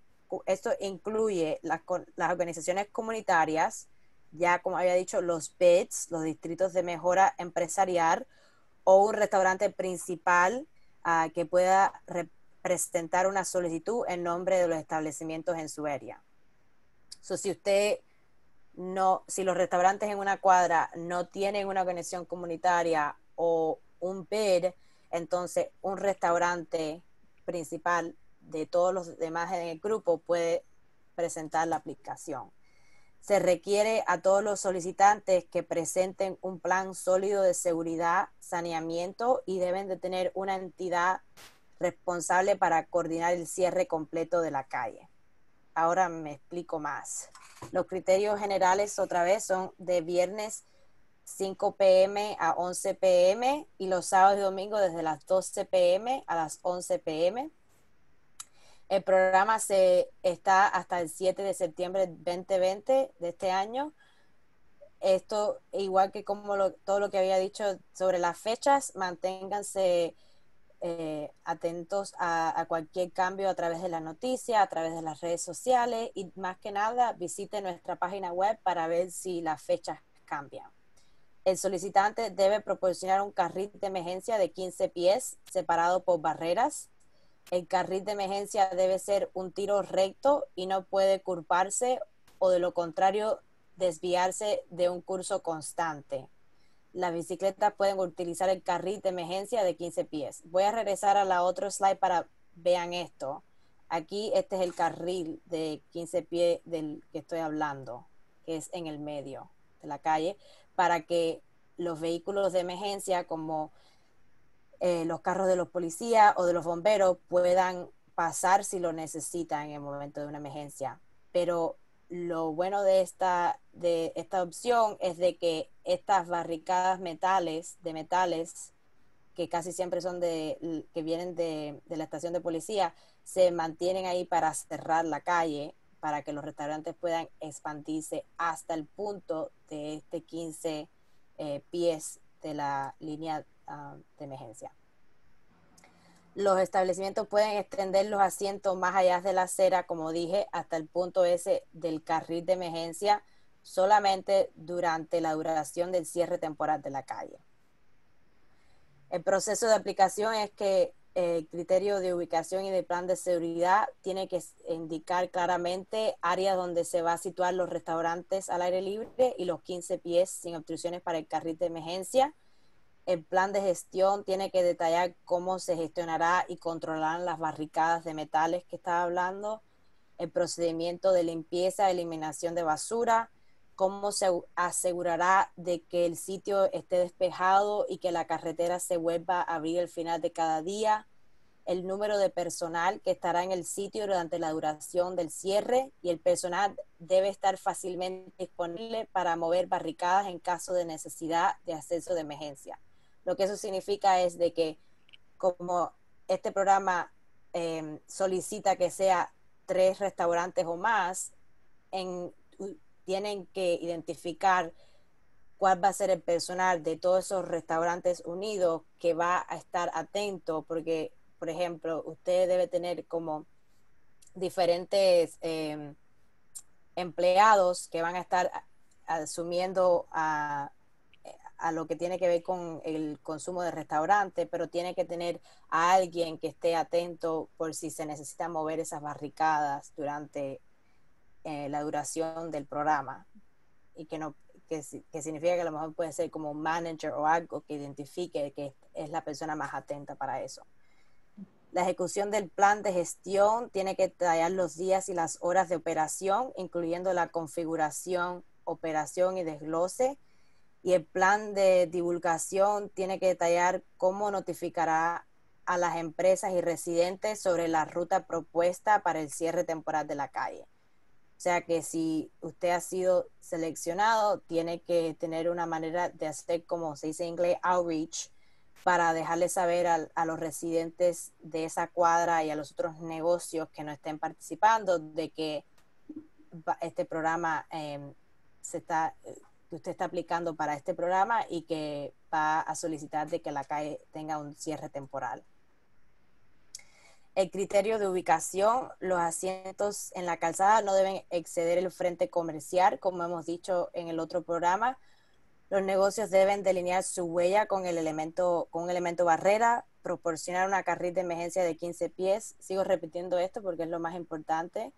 esto incluye las, organizaciones comunitarias, ya como había dicho, los BIDs, los distritos de mejora empresarial, o un restaurante principal ah, que pueda representar una solicitud en nombre de los establecimientos en su área. So, si usted no, si los restaurantes en una cuadra no tienen una conexión comunitaria o un bid, entonces un restaurante principal de todos los demás en el grupo puede presentar la aplicación. Se requiere a todos los solicitantes que presenten un plan sólido de seguridad, saneamiento y deben de tener una entidad responsable para coordinar el cierre completo de la calle. Ahora me explico más. Los criterios generales otra vez son de viernes 5 pm a 11 pm y los sábados y domingos desde las 12 pm a las 11 pm. El programa se está hasta el 7 de septiembre 2020 de este año. Esto, igual que como todo lo que había dicho sobre las fechas, manténganse eh, atentos a, cualquier cambio a través de la noticia, a través de las redes sociales y más que nada visite nuestra página web para ver si las fechas cambian. El solicitante debe proporcionar un carril de emergencia de 15 pies separado por barreras. El carril de emergencia debe ser un tiro recto y no puede curvarse o de lo contrario desviarse de un curso constante las bicicletas pueden utilizar el carril de emergencia de 15 pies. Voy a regresar a la otra slide para vean esto. Aquí este es el carril de 15 pies del que estoy hablando, que es en el medio de la calle, para que los vehículos de emergencia como eh, los carros de los policías o de los bomberos puedan pasar si lo necesitan en el momento de una emergencia. Pero lo bueno de esta, de esta opción es de que estas barricadas metales, de metales, que casi siempre son de, que vienen de, la estación de policía, se mantienen ahí para cerrar la calle, para que los restaurantes puedan expandirse hasta el punto de este 15 eh, pies de la línea ah, de emergencia. Los establecimientos pueden extender los asientos más allá de la acera, como dije, hasta el punto ese del carril de emergencia solamente durante la duración del cierre temporal de la calle. El proceso de aplicación es que el criterio de ubicación y de plan de seguridad tiene que indicar claramente áreas donde se va a situar los restaurantes al aire libre y los 15 pies sin obstrucciones para el carril de emergencia. El plan de gestión tiene que detallar cómo se gestionará y controlarán las barricadas de metales que estaba hablando, el procedimiento de limpieza, eliminación de basura, cómo se asegurará de que el sitio esté despejado y que la carretera se vuelva a abrir al final de cada día, el número de personal que estará en el sitio durante la duración del cierre y el personal debe estar fácilmente disponible para mover barricadas en caso de necesidad de acceso de emergencia. Lo que eso significa es de que como este programa eh, solicita que sea tres restaurantes o más, en, tienen que identificar cuál va a ser el personal de todos esos restaurantes unidos que va a estar atento, porque, por ejemplo, usted debe tener como diferentes em, empleados que van a estar asumiendo a, a, lo que tiene que ver con el consumo de restaurante, pero tiene que tener a alguien que esté atento por si se necesita mover esas barricadas durante eh, la duración del programa y que no que, significa que a lo mejor puede ser como un manager o algo que identifique que es la persona más atenta para eso. La ejecución del plan de gestión tiene que detallar los días y las horas de operación, incluyendo la configuración, operación y desglose. Y el plan de divulgación tiene que detallar cómo notificará a las empresas y residentes sobre la ruta propuesta para el cierre temporal de la calle. O sea que si usted ha sido seleccionado, tiene que tener una manera de hacer, como se dice en inglés, outreach, para dejarle saber a, los residentes de esa cuadra y a los otros negocios que no estén participando de que este programa em, se está, que usted está aplicando para este programa y que va a solicitar de que la calle tenga un cierre temporal. El criterio de ubicación, los asientos en la calzada no deben exceder el frente comercial, como hemos dicho en el otro programa. Los negocios deben delinear su huella con el elemento, con un elemento barrera, proporcionar una carril de emergencia de 15 pies. Sigo repitiendo esto porque es lo más importante.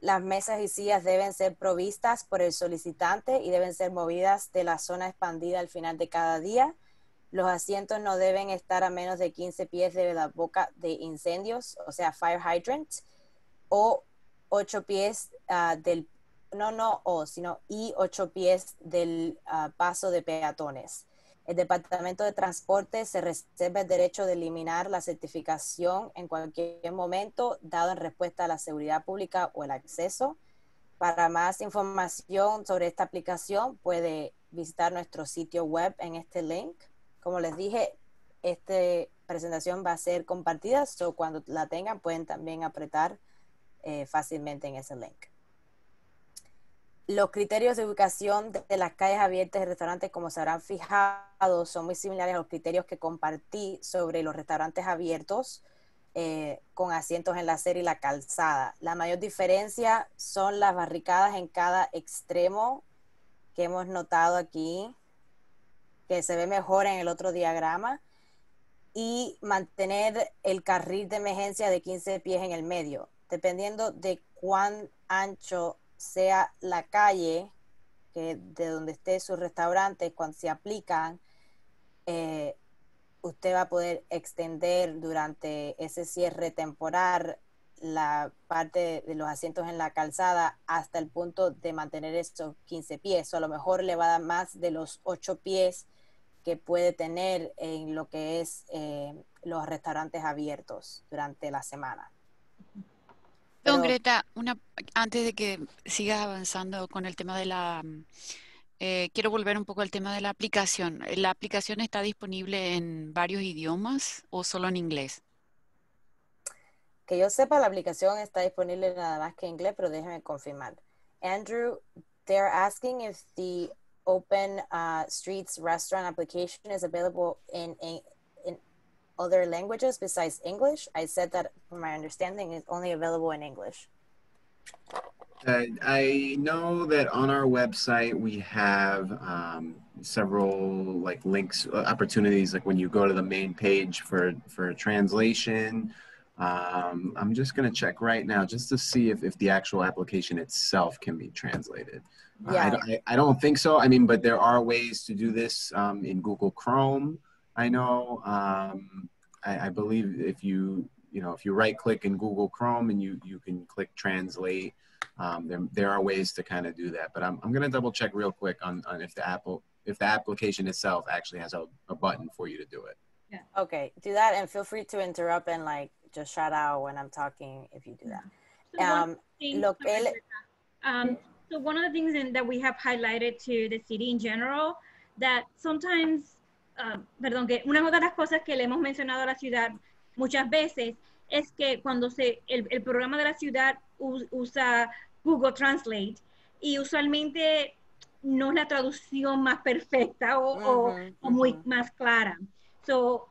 Las mesas y sillas deben ser provistas por el solicitante y deben ser movidas de la zona expandida al final de cada día los asientos no deben estar a menos de 15 pies de la boca de incendios, o sea, fire hydrant, o 8 pies ah, del, no, no, o, sino y 8 pies del ah, paso de peatones. El Departamento de Transporte se reserva el derecho de eliminar la certificación en cualquier momento, dado en respuesta a la seguridad pública o el acceso. Para más información sobre esta aplicación, puede visitar nuestro sitio web en este link como les dije, esta presentación va a ser compartida, so cuando la tengan pueden también apretar eh, fácilmente en ese link. Los criterios de ubicación de, las calles abiertas de restaurantes, como se habrán fijado, son muy similares a los criterios que compartí sobre los restaurantes abiertos eh, con asientos en la acera y la calzada. La mayor diferencia son las barricadas en cada extremo que hemos notado aquí que se ve mejor en el otro diagrama, y mantener el carril de emergencia de 15 pies en el medio. Dependiendo de cuán ancho sea la calle, que de donde esté su restaurante, cuando se aplican, eh, usted va a poder extender durante ese cierre temporal la parte de los asientos en la calzada hasta el punto de mantener estos 15 pies. O a lo mejor le va a dar más de los 8 pies que puede tener en lo que es eh, los restaurantes abiertos durante la semana. Don Greta, una, antes de que sigas avanzando con el tema de la... Eh, quiero volver un poco al tema de la aplicación. ¿La aplicación está disponible en varios idiomas o solo en inglés? Que yo sepa, la aplicación está disponible nada más que en inglés, pero déjeme confirmar. Andrew, they're asking if the Open uh, Streets restaurant application is available in, in other languages besides English. I said that from my understanding is only available in English. Uh, I know that on our website we have um, several like links, uh, opportunities, like when you go to the main page for for translation. Um, I'm just gonna check right now just to see if, if the actual application itself can be translated. Uh, Yeah. I, don't, I, I don't think so. I mean, but there are ways to do this um, in Google Chrome. I know. Um, I, I believe if you you know if you right click in Google Chrome and you you can click translate. Um, there, there are ways to kind of do that, but I'm, I'm gonna double check real quick on, on if the Apple if the application itself actually has a, a button for you to do it. Yeah. Okay, do that and feel free to interrupt and like just shout out when I'm talking if you do that. So one Um, thing- lo que Um, so one of the things in, that we have highlighted to the city in general, that sometimes, uh, perdón, que una de las cosas que le hemos mencionado a la ciudad muchas veces es que cuando se, el, el programa de la ciudad usa Google Translate y usualmente no es la traducción más perfecta o, o- muy más clara. So,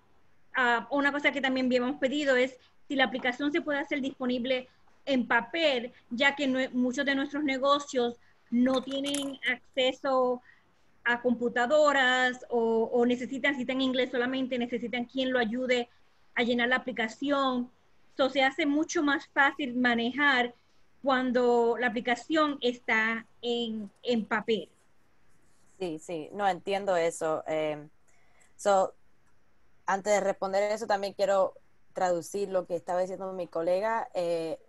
ah, una cosa que también habíamos pedido es si la aplicación se puede hacer disponible en papel, ya que muchos de nuestros negocios no tienen acceso a computadoras o, necesitan, si están en inglés solamente, necesitan quien lo ayude a llenar la aplicación. So, se hace mucho más fácil manejar cuando la aplicación está en, en papel. Sí, sí, no entiendo eso. Eh, so, antes de responder eso, también quiero traducir lo que estaba diciendo mi colega. Eh,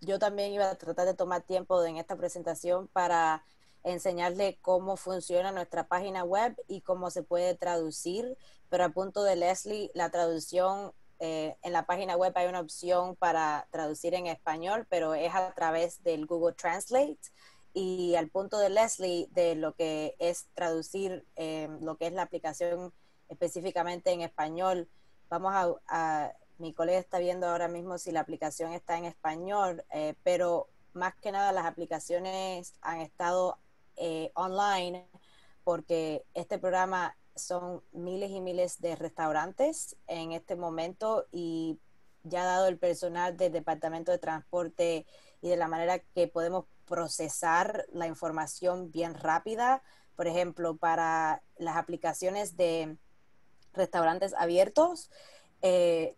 yo también iba a tratar de tomar tiempo en esta presentación para enseñarle cómo funciona nuestra página web y cómo se puede traducir, pero al punto de Leslie, la traducción eh, en la página web hay una opción para traducir en español, pero es a través del Google Translate y al punto de Leslie de lo que es traducir eh, lo que es la aplicación específicamente en español. Vamos a, a- mi colega está viendo ahora mismo si la aplicación está en español, eh, pero más que nada las aplicaciones han estado eh, online porque este programa son miles y miles de restaurantes en este momento y ya dado el personal del Departamento de Transporte y de la manera que podemos procesar la información bien rápida, por ejemplo, para las aplicaciones de restaurantes abiertos, eh,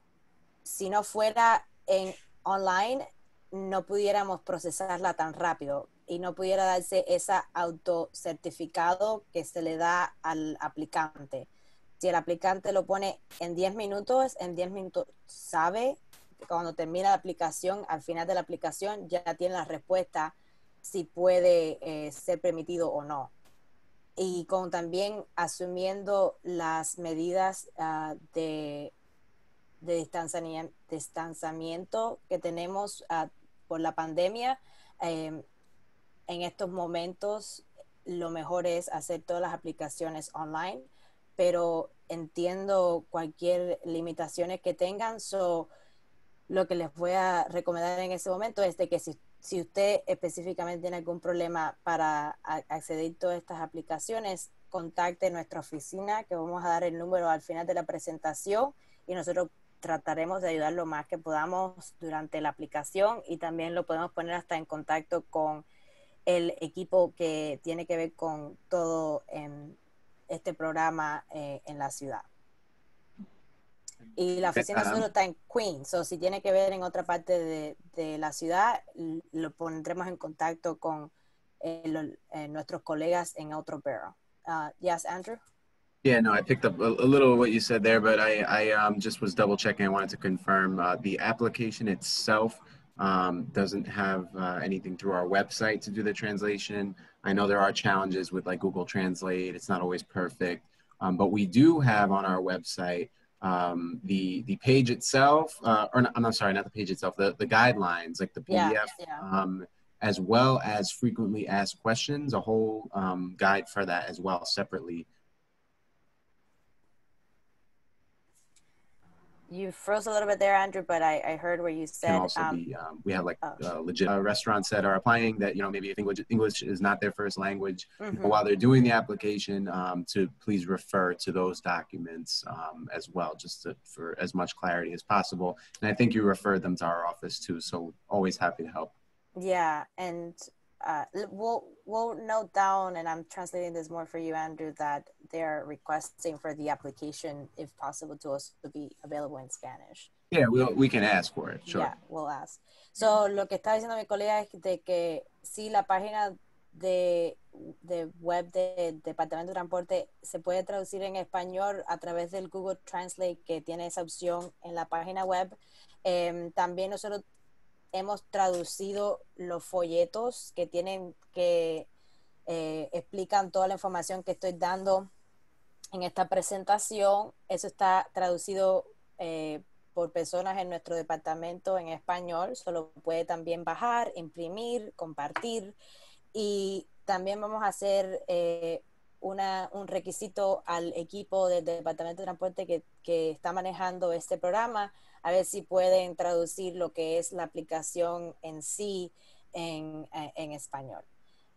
si no fuera en online, no pudiéramos procesarla tan rápido y no pudiera darse esa autocertificado que se le da al aplicante. Si el aplicante lo pone en 10 minutos, en 10 minutos sabe que cuando termina la aplicación, al final de la aplicación ya tiene la respuesta si puede eh, ser permitido o no. Y con también asumiendo las medidas uh, de, de distanciamiento, que tenemos uh, por la pandemia, eh, en estos momentos lo mejor es hacer todas las aplicaciones online, pero entiendo cualquier limitaciones que tengan, so lo que les voy a recomendar en ese momento es de que si, si usted específicamente tiene algún problema para acceder a todas estas aplicaciones, contacte nuestra oficina, que vamos a dar el número al final de la presentación y nosotros trataremos de ayudar lo más que podamos durante la aplicación y también lo podemos poner hasta en contacto con el equipo que tiene que ver con todo en este programa eh, en la ciudad. Y la oficina um, solo está en Queens, o so si tiene que ver en otra parte de, de la ciudad, lo pondremos en contacto con eh, lo, eh, nuestros colegas en otro borough. Uh, yes, Andrew? Yeah, no, I picked up a, a little of what you said there, but I, I um, just was double checking. I wanted to confirm uh, the application itself um, doesn't have uh, anything through our website to do the translation. I know there are challenges with like Google Translate. It's not always perfect, um, but we do have on our website um, the the page itself, uh, or not, I'm sorry, not the page itself, the, the guidelines, like the PDF, yeah, yeah. Um, as well as frequently asked questions, a whole um, guide for that as well separately. You froze a little bit there, Andrew, but I, I heard where you said. Can also um, be, um, we have like oh. uh, legit uh, restaurants that are applying that, you know, maybe if English, English is not their first language, mhm. while they're doing the application, um, to please refer to those documents um, as well, just to, for as much clarity as possible. And I think you referred them to our office too, so always happy to help. Yeah, and uh, we'll, we'll note down, and I'm translating this more for you, Andrew, that they're requesting for the application, if possible, to also be available in Spanish. Yeah, we'll, we can ask for it, sure. Yeah, we'll ask. So, lo que está diciendo mi colega es de que si la página de, de web del Departamento de Transporte se puede traducir en español a través del Google Translate que tiene esa opción en la página web. Eh, también nosotros hemos traducido los folletos que tienen que eh, explican toda la información que estoy dando en esta presentación. Eso está traducido eh, por personas en nuestro departamento en español. Solo puede también bajar, imprimir, compartir. Y también vamos a hacer eh, una, un requisito al equipo del Departamento de Transporte que, que está manejando este programa a ver si pueden traducir lo que es la aplicación en sí en, en español.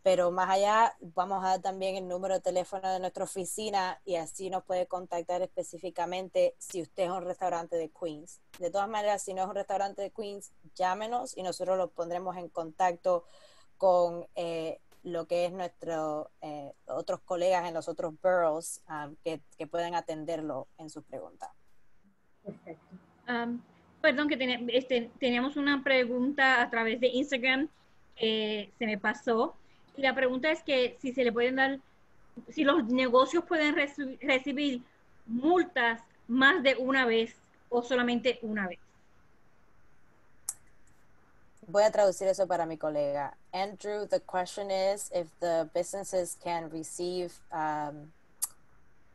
Pero más allá, vamos a dar también el número de teléfono de nuestra oficina y así nos puede contactar específicamente si usted es un restaurante de Queens. De todas maneras, si no es un restaurante de Queens, llámenos y nosotros lo pondremos en contacto con eh, lo que es nuestros eh, otros colegas en los otros boroughs um, que, que pueden atenderlo en sus preguntas. Perfecto. Perdón, que ten, este, teníamos una pregunta a través de Instagram que se me pasó. Y la pregunta es que si se le pueden dar, si los negocios pueden reci recibir multas más de una vez o solamente una vez. Voy a traducir eso para mi colega. Andrew, the question is if the businesses can receive um,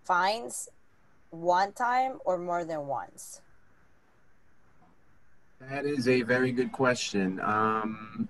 fines one time or more than once. That is a very good question. Um,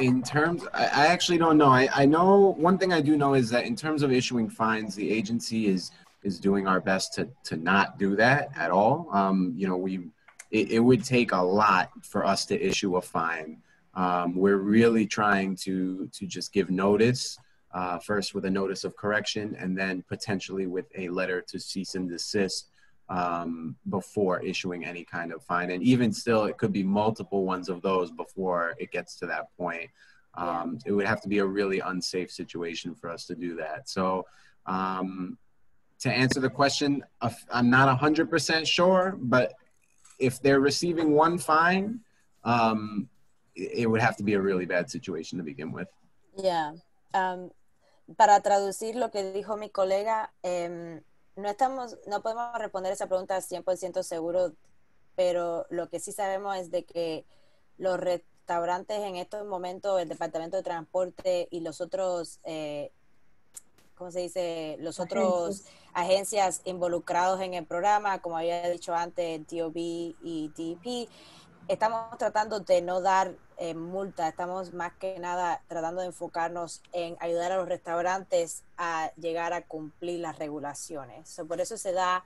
in terms, I, I, actually don't know. I, I know one thing I do know is that in terms of issuing fines, the agency is is doing our best to to not do that at all. Um, you know, we it, it, would take a lot for us to issue a fine. Um, we're really trying to to just give notice. Uh, first with a notice of correction and then potentially with a letter to cease and desist um, before issuing any kind of fine. And even still, it could be multiple ones of those before it gets to that point. Um, it would have to be a really unsafe situation for us to do that. So, um, to answer the question, I'm not 100% sure, but if they're receiving one fine, um, it would have to be a really bad situation to begin with. Yeah. Um, para traducir lo que dijo mi colega, no estamos, no podemos responder esa pregunta 100% seguro, pero lo que sí sabemos es de que los restaurantes en estos momentos, el Departamento de Transporte y los otros, eh, ¿cómo se dice? Los otros agencias involucrados en el programa, como había dicho antes, DOB y DP, estamos tratando de no dar eh, multa, estamos más que nada tratando de enfocarnos en ayudar a los restaurantes a llegar a cumplir las regulaciones. por eso se da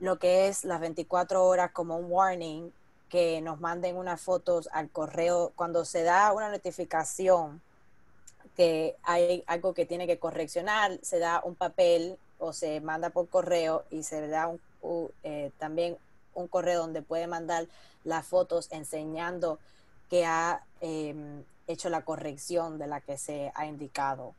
lo que es las 24 horas como un warning, que nos manden unas fotos al correo cuando se da una notificación que hay algo que tiene que correccionar, se da un papel o se manda por correo y se da eh, también un correo donde puede mandar las fotos enseñando que ha eh, hecho la corrección de la que se ha indicado.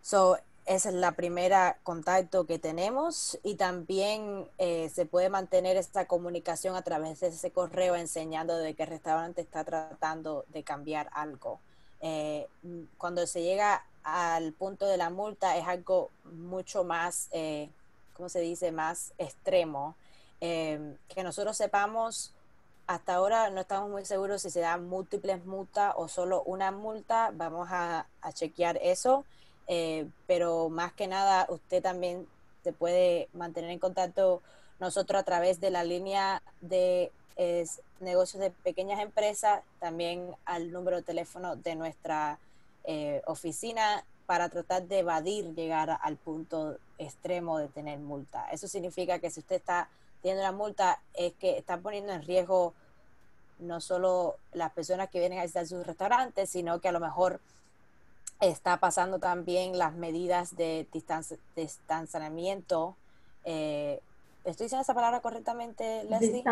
So, esa es la primera contacto que tenemos y también eh, se puede mantener esta comunicación a través de ese correo enseñando de que el restaurante está tratando de cambiar algo. Eh, cuando se llega al punto de la multa es algo mucho más, eh, ¿cómo se dice?, más extremo. Eh, que nosotros sepamos, hasta ahora no estamos muy seguros si se dan múltiples multas o solo una multa. Vamos a, chequear eso. Eh, pero más que nada, usted también se puede mantener en contacto nosotros a través de la línea de negocios de pequeñas empresas, también al número de teléfono de nuestra eh, oficina para tratar de evadir llegar al punto extremo de tener multa. Eso significa que si usted está una multa, es que está poniendo en riesgo no solo las personas que vienen a visitar sus restaurantes, sino que a lo mejor está pasando también las medidas de distanciamiento. Eh, ¿Estoy diciendo esa palabra correctamente, Leslie?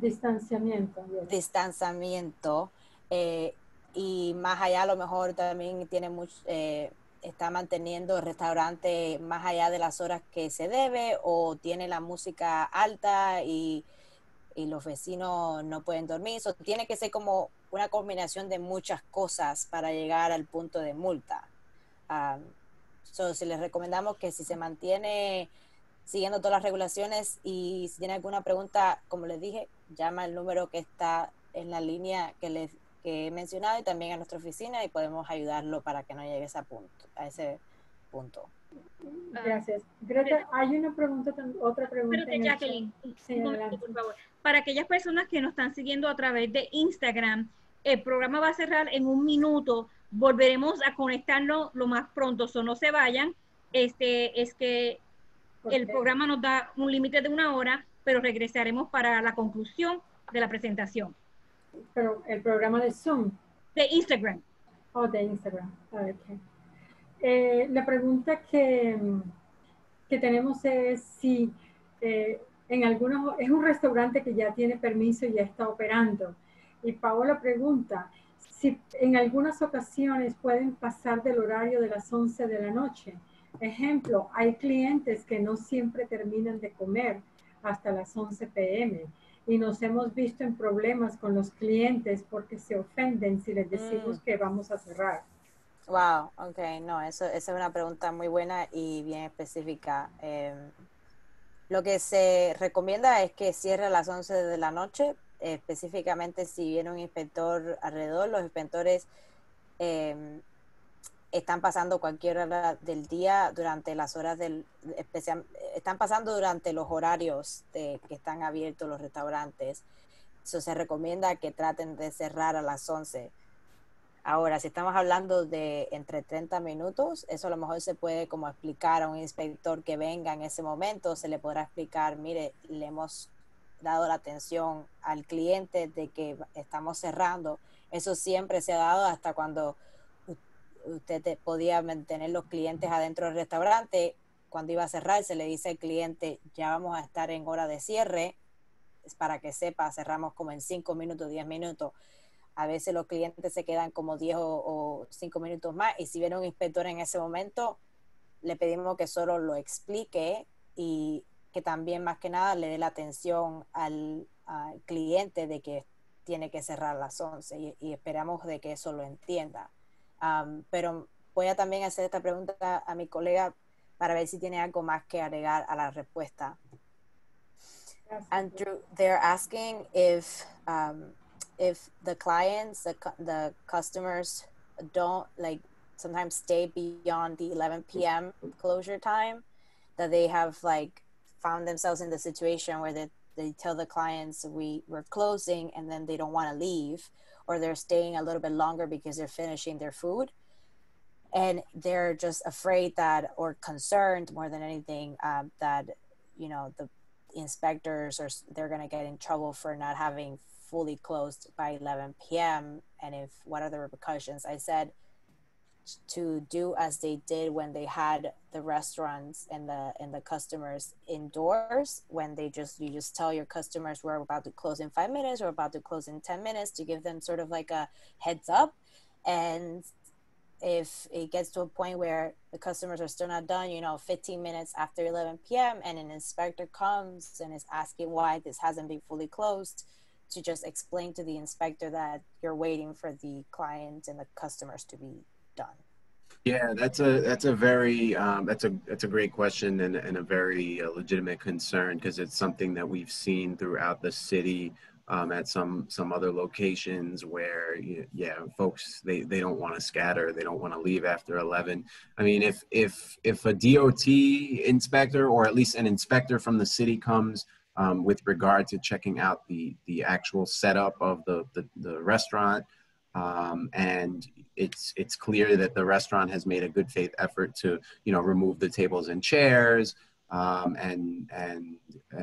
distanciamiento. Distanciamiento. Eh, y más allá a lo mejor también tiene mucho, eh, está manteniendo el restaurante más allá de las horas que se debe o tiene la música alta y, y los vecinos no pueden dormir. Eso tiene que ser como una combinación de muchas cosas para llegar al punto de multa. Um, si les recomendamos que si se mantiene siguiendo todas las regulaciones y si tiene alguna pregunta, como les dije, llama el número que está en la línea que les que he mencionado y también a nuestra oficina y podemos ayudarlo para que no llegue a ese punto. A ese punto. Gracias. Greta, hay una pregunta, otra pregunta. Jacqueline, por favor. Para aquellas personas que nos están siguiendo a través de Instagram, el programa va a cerrar en un minuto. Volveremos a conectarnos lo más pronto, so no se vayan. Este es que el programa nos da un límite de una hora, pero regresaremos para la conclusión de la presentación. Pero el programa de Zoom. De Instagram. Oh, de Instagram. Okay. Eh, la pregunta que, que, tenemos es si eh, en algunos, es un restaurante que ya tiene permiso y ya está operando. Y Paola pregunta si en algunas ocasiones pueden pasar del horario de las 11 de la noche. Ejemplo, hay clientes que no siempre terminan de comer hasta las 11 pm y nos hemos visto en problemas con los clientes porque se ofenden si les decimos mm. que vamos a cerrar. Wow, ok, no, eso, esa es una pregunta muy buena y bien específica. Em, lo que se recomienda es que cierre a las 11 de la noche, específicamente si viene un inspector alrededor, los inspectores eh, están pasando cualquier hora del día durante las horas del especial están pasando durante los horarios que están abiertos los restaurantes. Eso se recomienda que traten de cerrar a las 11. Ahora, si estamos hablando de entre 30 minutos, eso a lo mejor se puede como explicar a un inspector que venga en ese momento, se le podrá explicar, mire, le hemos dado la atención al cliente de que estamos cerrando. Eso siempre se ha dado hasta cuando usted podía mantener los clientes adentro del restaurante. Cuando iba a cerrar, se le dice al cliente, ya vamos a estar en hora de cierre. Es para que sepa, cerramos como en 5 minutos, 10 minutos. A veces los clientes se quedan como 10 o 5 minutos más y si viene un inspector en ese momento, le pedimos que solo lo explique y que también más que nada le dé la atención al, cliente de que tiene que cerrar a las 11 y, y esperamos de que eso lo entienda. Um, pero voy a también hacer esta pregunta a mi colega para ver si tiene algo más que agregar a la respuesta. Andrew, they're asking if um, if the clients, the, the customers don't like sometimes stay beyond the 11 p.m. closure time, that they have like found themselves in the situation where they, they tell the clients we we're closing and then they don't want to leave or they're staying a little bit longer because they're finishing their food. And they're just afraid that or concerned more than anything um, that you know the inspectors or they're going to get in trouble for not having fully closed by 11 p.m and if what are the repercussions? I said to do as they did when they had the restaurants and the and the customers indoors when they just you just tell your customers we're about to close in five minutes or about to close in 10 minutes to give them sort of like a heads up. And if it gets to a point where the customers are still not done you know 15 minutes after 11 p.m and an inspector comes and is asking why this hasn't been fully closed to just explain to the inspector that you're waiting for the client and the customers to be done? Yeah, that's a that's a very um, that's a that's a great question and, and a very uh, legitimate concern because it's something that we've seen throughout the city um, at some some other locations where yeah folks they, they don't want to scatter they don't want to leave after 11 i mean if if if a dot inspector or at least an inspector from the city comes um, with regard to checking out the the actual setup of the the, the restaurant um, and it's it's clear that the restaurant has made a good faith effort to you know remove the tables and chairs um, and and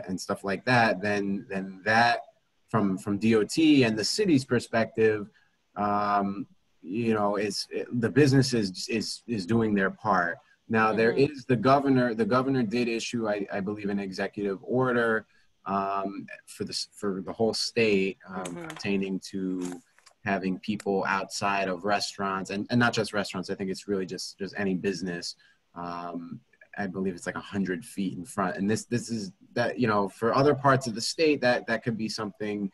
and stuff like that. Then then that from from DOT and the city's perspective, um, you know, is the business is is is doing their part. Now mm-hmm. there is the governor. The governor did issue, I, I believe, an executive order um, for the for the whole state um, mm-hmm. pertaining to having people outside of restaurants and, and not just restaurants. I think it's really just just any business. Um, I believe it's like hundred feet in front. And this this is that you know for other parts of the state that that could be something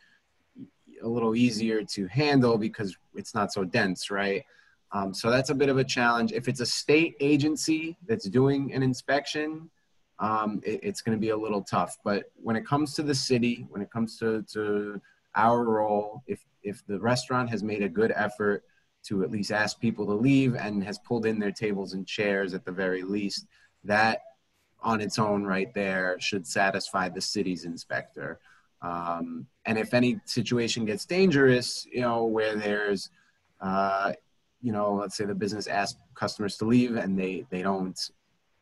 a little easier to handle because it's not so dense, right? Um, so that's a bit of a challenge. If it's a state agency that's doing an inspection, um, it, it's going to be a little tough. But when it comes to the city, when it comes to, to our role, if, if the restaurant has made a good effort to at least ask people to leave and has pulled in their tables and chairs at the very least, that on its own right there should satisfy the city's inspector. Um, and if any situation gets dangerous, you know, where there's, uh, you know, let's say the business asks customers to leave and they, they don't,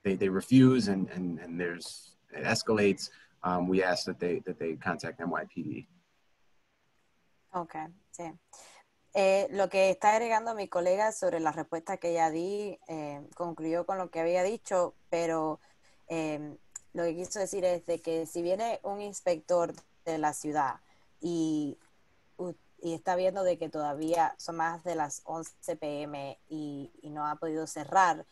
they, they refuse and, and, and there's, it escalates, um, we ask that they, that they contact NYPD. Ok, sí. Eh, lo que está agregando mi colega sobre la respuesta que ya di eh, concluyó con lo que había dicho, pero eh, lo que quiso decir es de que si viene un inspector de la ciudad y, y, está viendo de que todavía son más de las 11 pm y, y no ha podido cerrar,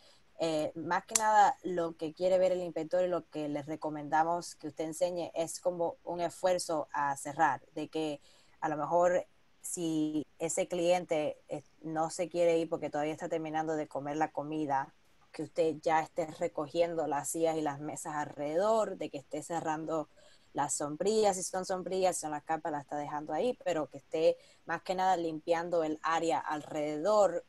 más que nada lo que quiere ver el inspector y lo que les recomendamos que usted enseñe es como un esfuerzo a cerrar, de que a lo mejor si ese cliente eh, no se quiere ir porque todavía está terminando de comer la comida, que usted ya esté recogiendo las sillas y las mesas alrededor, de que esté cerrando las sombrillas, si son sombrillas, si son las capas, las está dejando ahí, pero que esté más que nada limpiando el área alrededor,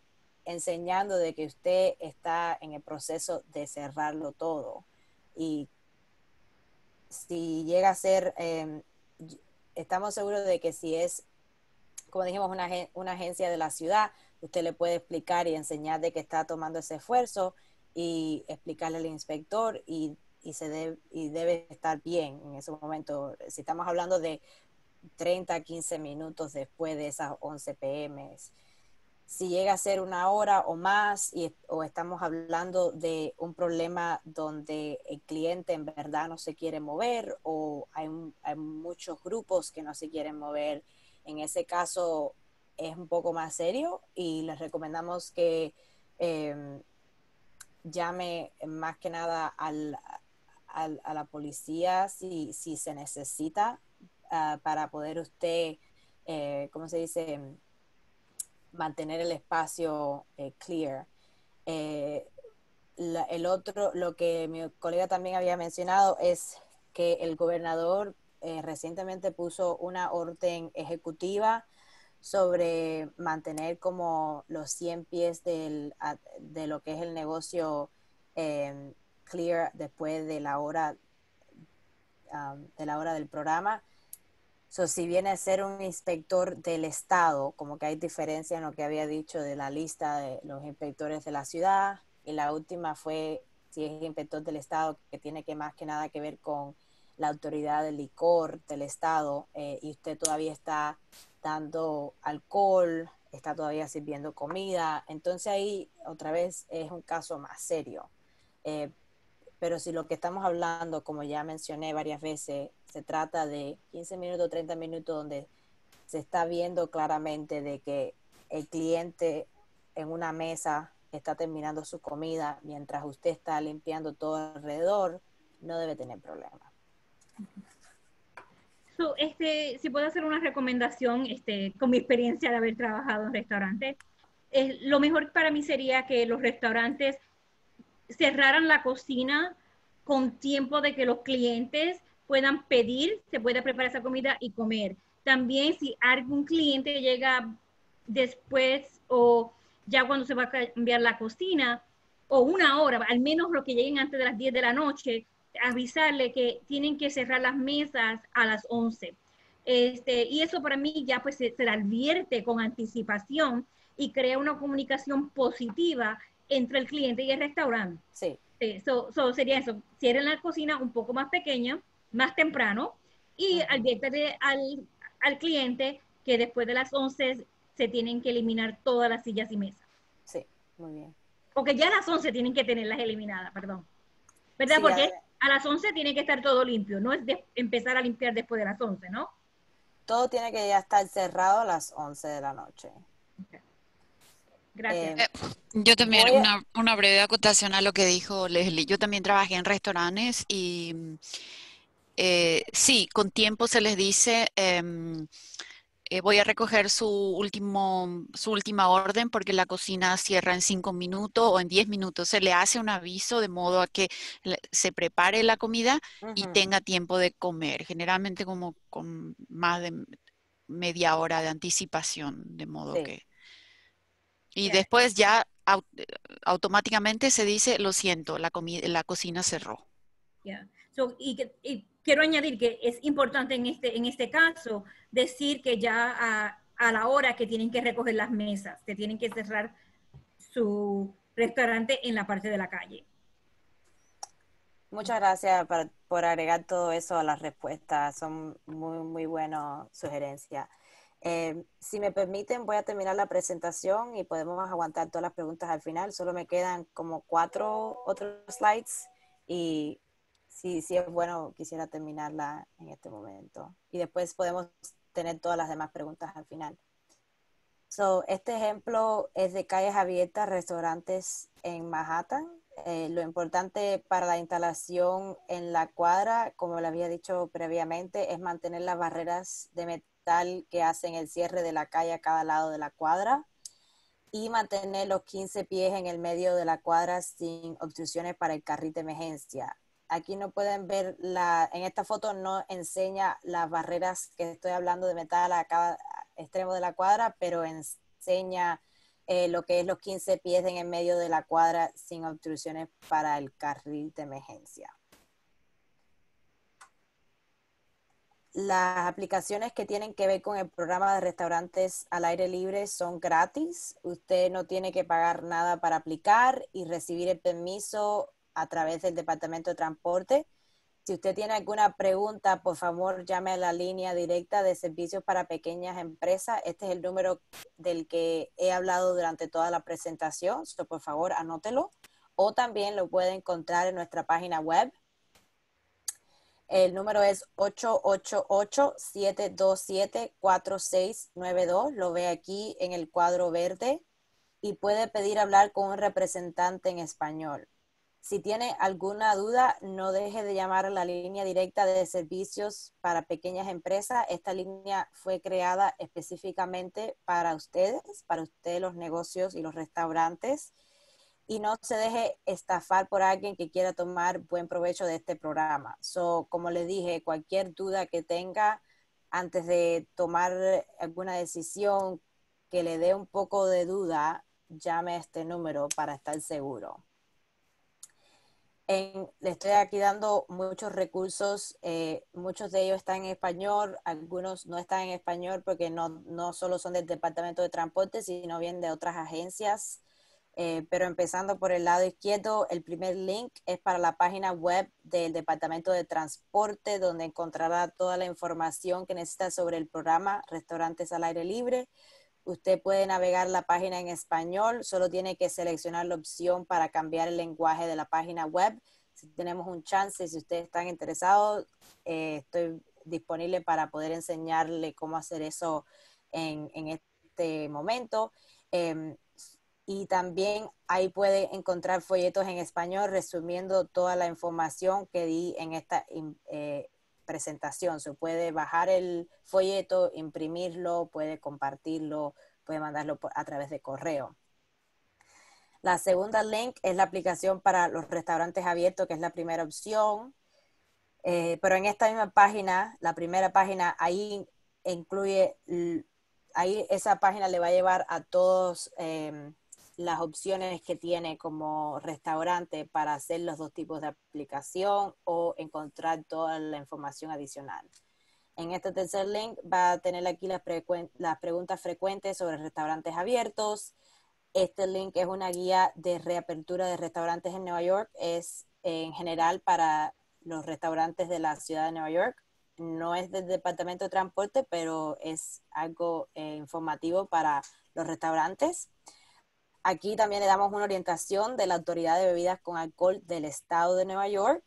enseñando de que usted está en el proceso de cerrarlo todo. Y si llega a ser em, estamos seguros de que si es, como dijimos, una, una agencia de la ciudad, usted le puede explicar y enseñar de que está tomando ese esfuerzo y explicarle al inspector y, y se debe, y debe estar bien en ese momento. Si estamos hablando de 30, 15 minutos después de esas 11 pm, si llega a ser una hora o más y, o estamos hablando de un problema donde el cliente en verdad no se quiere mover o hay, hay muchos grupos que no se quieren mover, en ese caso es un poco más serio y les recomendamos que em, llame más que nada al, a la policía si, si se necesita uh, para poder usted, eh, ¿cómo se dice? Mantener el espacio eh, clear. Eh, el otro, lo que mi colega también había mencionado es que el gobernador eh, recientemente puso una orden ejecutiva sobre mantener como los 100 pies del, de lo que es el negocio clear después de la hora um, de la hora del programa So, si viene a ser un inspector del Estado, como que hay diferencia en lo que había dicho de la lista de los inspectores de la ciudad, y la última fue si es inspector del Estado, que tiene que más que nada que ver con la autoridad del licor del Estado, eh, y usted todavía está dando alcohol, está todavía sirviendo comida, entonces ahí otra vez es un caso más serio. Eh, pero si lo que estamos hablando, como ya mencioné varias veces, se trata de 15 minutos, 30 minutos donde se está viendo claramente de que el cliente en una mesa está terminando su comida mientras usted está limpiando todo alrededor, no debe tener problema. este, si puedo hacer una recomendación, este, con mi experiencia de haber trabajado en restaurantes, lo mejor para mí sería que los restaurantes cerraran la cocina con tiempo de que los clientes puedan pedir, se pueda preparar esa comida y comer. También si algún cliente llega después o ya cuando se va a cambiar la cocina o una hora, al menos los que lleguen antes de las 10 de la noche, avisarle que tienen que cerrar las mesas a las 11. Este, y eso para mí ya pues se, se advierte con anticipación y crea una comunicación positiva entre el cliente y el restaurante. Sí. Eso sería eso, cierren la cocina un poco más pequeña, más temprano, y advierte al, al cliente que después de las 11 se tienen que eliminar todas las sillas y mesas. Sí, muy bien. Porque ya a las 11 tienen que tenerlas eliminadas, perdón. ¿Verdad? Porque a, las 11 tiene que estar todo limpio, no es de empezar a limpiar después de las 11, ¿no? todo tiene que ya estar cerrado a las 11 de la noche. Gracias. Eh, yo también, una, una, breve acotación a lo que dijo Leslie. Yo también trabajé en restaurantes y eh, sí, con tiempo se les dice, em, eh, voy a recoger su, último, su última orden porque la cocina cierra en cinco minutos o en diez minutos. Se le hace un aviso de modo a que se prepare la comida y tenga tiempo de comer, generalmente como con más de media hora de anticipación, de modo que... Y después ya automáticamente se dice, lo siento, la, la cocina cerró. y, y, quiero añadir que es importante en este, en este caso decir que ya a, la hora que tienen que recoger las mesas, que tienen que cerrar su restaurante en la parte de la calle. Muchas gracias por, por agregar todo eso a las respuestas. Son muy, muy buenas sugerencias. Eh, si me permiten, voy a terminar la presentación y podemos aguantar todas las preguntas al final. Solo me quedan como cuatro otros slides y si, si es bueno, quisiera terminarla en este momento. Y después podemos tener todas las demás preguntas al final. So, este ejemplo es de calles abiertas, restaurantes en Manhattan. Eh, lo importante para la instalación en la cuadra, como le había dicho previamente, es mantener las barreras de metal que hacen el cierre de la calle a cada lado de la cuadra y mantener los 15 pies en el medio de la cuadra sin obstrucciones para el carril de emergencia. Aquí no pueden ver, la, en esta foto no enseña las barreras que estoy hablando de metal a cada extremo de la cuadra, pero enseña eh, lo que es los 15 pies en el medio de la cuadra sin obstrucciones para el carril de emergencia. Las aplicaciones que tienen que ver con el programa de restaurantes al aire libre son gratis. Usted no tiene que pagar nada para aplicar y recibir el permiso a través del Departamento de Transporte. Si usted tiene alguna pregunta, por favor llame a la línea directa de servicios para pequeñas empresas. Este es el número del que he hablado durante toda la presentación. por favor, anótelo. O también lo puede encontrar en nuestra página web el número es 888-727-4692. Lo ve aquí en el cuadro verde y puede pedir hablar con un representante en español. Si tiene alguna duda, no deje de llamar a la línea directa de servicios para pequeñas empresas. Esta línea fue creada específicamente para ustedes, para ustedes los negocios y los restaurantes y no se deje estafar por alguien que quiera tomar buen provecho de este programa. So, como les dije, cualquier duda que tenga antes de tomar alguna decisión que le dé un poco de duda, llame a este número para estar seguro. Le estoy aquí dando muchos recursos, eh, muchos de ellos están en español, algunos no están en español porque no, no solo son del Departamento de Transporte, sino bien de otras agencias eh, pero empezando por el lado izquierdo, el primer link es para la página web del Departamento de Transporte, donde encontrará toda la información que necesita sobre el programa Restaurantes al Aire Libre. Usted puede navegar la página en español, solo tiene que seleccionar la opción para cambiar el lenguaje de la página web. Si tenemos un chance, si ustedes están interesados, eh, estoy disponible para poder enseñarle cómo hacer eso en, este momento. Em, y también ahí puede encontrar folletos en español resumiendo toda la información que di en esta eh, presentación. Se puede bajar el folleto, imprimirlo, puede compartirlo, puede mandarlo a través de correo. La segunda link es la aplicación para los restaurantes abiertos, que es la primera opción. Eh, pero en esta misma página, la primera página, ahí incluye, ahí esa página le va a llevar a todos em, las opciones que tiene como restaurante para hacer los dos tipos de aplicación o encontrar toda la información adicional. En este tercer link va a tener aquí las, preguntas frecuentes sobre restaurantes abiertos. Este link es una guía de reapertura de restaurantes en Nueva York. Es en general para los restaurantes de la ciudad de Nueva York. No es del Departamento de Transporte, pero es algo eh, informativo para los restaurantes. Aquí también le damos una orientación de la Autoridad de Bebidas con Alcohol del Estado de Nueva York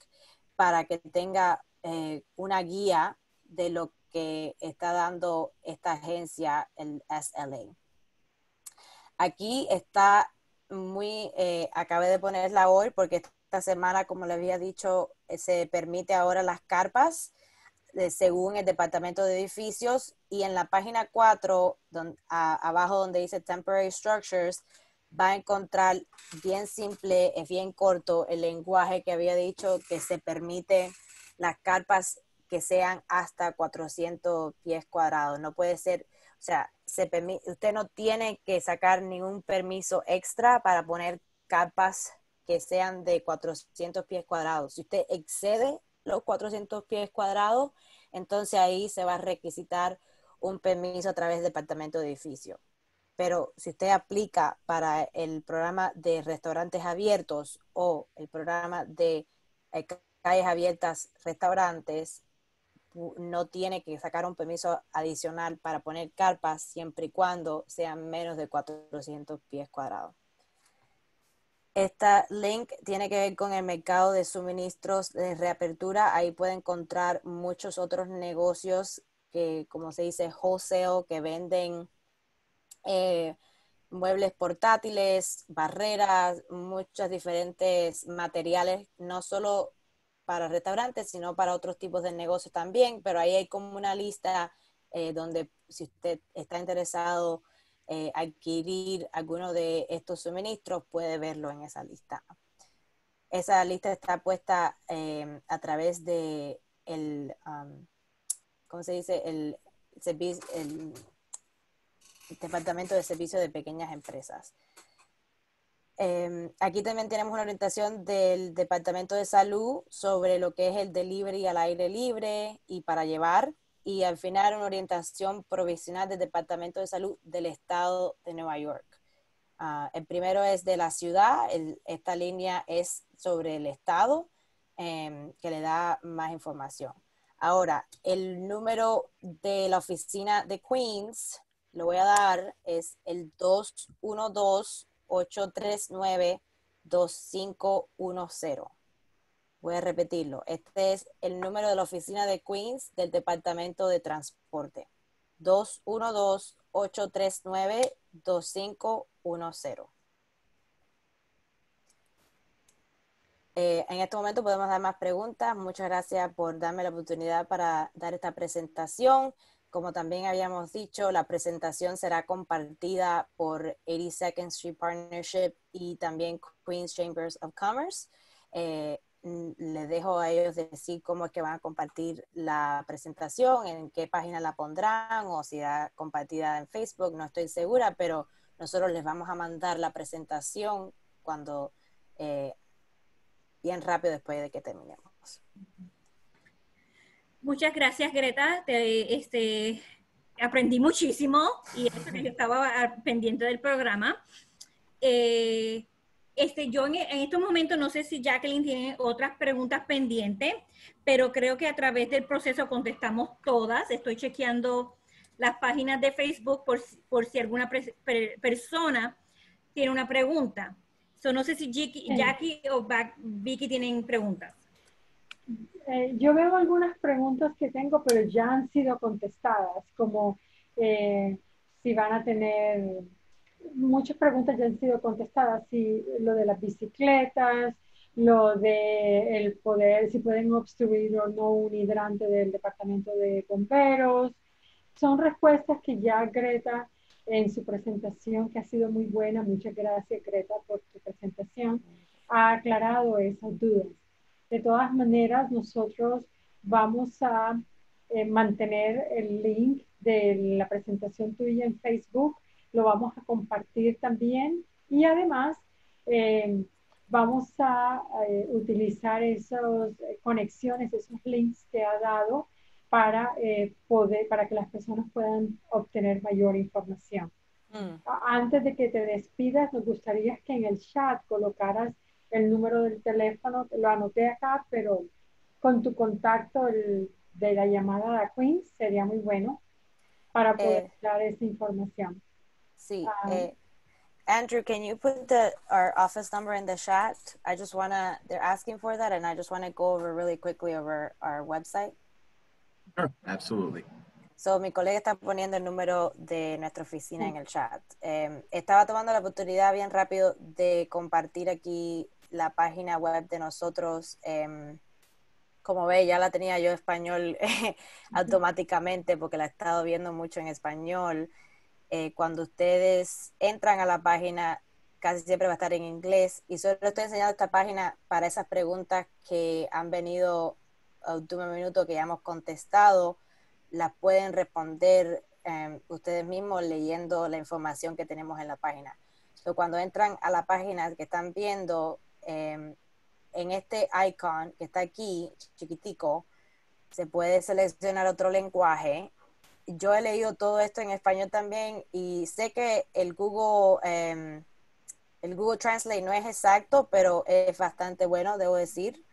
para que tenga eh, una guía de lo que está dando esta agencia, el SLA. Aquí está muy, eh, acabé de ponerla hoy porque esta semana, como le había dicho, eh, se permite ahora las carpas según el Departamento de Edificios y en la página 4, abajo donde dice Temporary Structures, va a encontrar bien simple, es bien corto el lenguaje que había dicho que se permite las carpas que sean hasta 400 pies cuadrados. No puede ser, o sea, se usted no tiene que sacar ningún permiso extra para poner carpas que sean de 400 pies cuadrados. Si usted excede los 400 pies cuadrados, entonces ahí se va a requisitar un permiso a través del departamento de edificio. Pero si usted aplica para el programa de restaurantes abiertos o el programa de eh, calles abiertas restaurantes, no tiene que sacar un permiso adicional para poner carpas siempre y cuando sean menos de 400 pies cuadrados. Esta link tiene que ver con el mercado de suministros de reapertura. Ahí puede encontrar muchos otros negocios que, como se dice, wholesale, que venden eh, muebles portátiles, barreras, muchos diferentes materiales, no solo para restaurantes, sino para otros tipos de negocios también. Pero ahí hay como una lista eh, donde si usted está interesado eh, adquirir alguno de estos suministros, puede verlo en esa lista. Esa lista está puesta em, a través de el, ¿cómo se dice? El, el Departamento de Servicio de Pequeñas Empresas. Em, aquí también tenemos una orientación del Departamento de Salud sobre lo que es el delivery al aire libre y para llevar y al final una orientación provisional del Departamento de Salud del Estado de Nueva York. Ah, el primero es de la ciudad, esta línea es sobre el Estado, em, que le da más información. Ahora, el número de la oficina de Queens, lo voy a dar, es el 212-839-2510. Voy a repetirlo. Este es el número de la oficina de Queens del Departamento de Transporte. 212-839-2510. Eh, en este momento podemos dar más preguntas. Muchas gracias por darme la oportunidad para dar esta presentación. Como también habíamos dicho, la presentación será compartida por 82nd Street Partnership y también Queens Chambers of Commerce. Eh, les dejo a ellos decir cómo es que van a compartir la presentación, en qué página la pondrán o si será compartida en Facebook, no estoy segura, pero nosotros les vamos a mandar la presentación cuando, eh, bien rápido después de que terminemos. Muchas gracias, Greta. este, aprendí muchísimo y estaba pendiente del programa. Eh, este, yo en, estos momentos no sé si Jacqueline tiene otras preguntas pendientes, pero creo que a través del proceso contestamos todas. Estoy chequeando las páginas de Facebook por, por si alguna persona tiene una pregunta. So, no sé si Jackie, o Vicky tienen preguntas. Eh, yo veo algunas preguntas que tengo, pero ya han sido contestadas, como eh, si van a tener muchas preguntas ya han sido contestadas, si lo de las bicicletas, lo de el poder, si pueden obstruir o no un hidrante del departamento de bomberos. Son respuestas que ya Greta en su presentación, que ha sido muy buena, muchas gracias Greta por tu presentación, ha aclarado esas dudas. De todas maneras, nosotros vamos a eh, mantener el link de la presentación tuya en Facebook lo vamos a compartir también y además eh, vamos a eh, utilizar esas conexiones, esos links que ha dado para poder, para que las personas puedan obtener mayor información. Mm. Antes de que te despidas, nos gustaría que en el chat colocaras el número del teléfono, lo anoté acá, pero con tu contacto de la llamada a Queens sería muy bueno para poder dar esa información. Sí. Um, eh, Andrew, can you put the our office number in the chat? I just wanna. They're asking for that, and I just want to go over really quickly over our website. Sure, absolutely. So, mi colega está poniendo el número de nuestra oficina en el chat. Em, estaba tomando la oportunidad bien rápido de compartir aquí la página web de nosotros. Em, como ve, ya la tenía yo español automáticamente porque la he estado viendo mucho en español. Eh, cuando ustedes entran a la página, casi siempre va a estar en inglés. Y solo estoy enseñando esta página para esas preguntas que han venido a último minuto que ya hemos contestado las pueden responder em, ustedes mismos leyendo la información que tenemos en la página. So, cuando entran a la página que están viendo, em, en este icon que está aquí, chiquitico, se puede seleccionar otro lenguaje. Yo he leído todo esto en español también y sé que el Google, em, el Google Translate no es exacto, pero es bastante bueno, debo decir.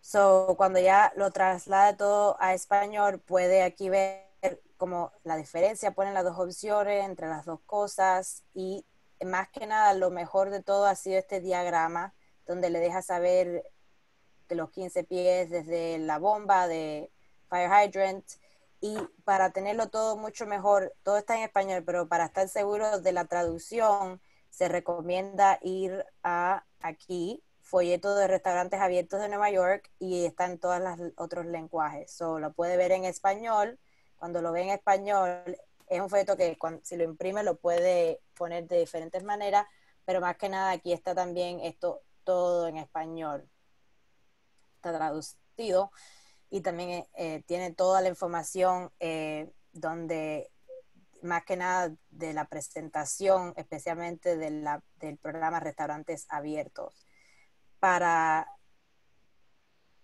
So, cuando ya lo traslade todo a español, puede aquí ver como la diferencia, ponen las dos opciones entre las dos cosas y más que nada lo mejor de todo ha sido este diagrama donde le deja saber de los 15 pies desde la bomba de fire hydrant y para tenerlo todo mucho mejor, todo está en español, pero para estar seguro de la traducción se recomienda ir a aquí folleto de restaurantes abiertos de Nueva York y está en todos los otros lenguajes. So, lo puede ver en español. Cuando lo ve en español, es un folleto que si lo imprime lo puede poner de diferentes maneras, pero más que nada aquí está también esto todo en español. Está traducido y también eh, tiene toda la información eh, donde más que nada de la presentación, especialmente del programa Restaurantes Abiertos para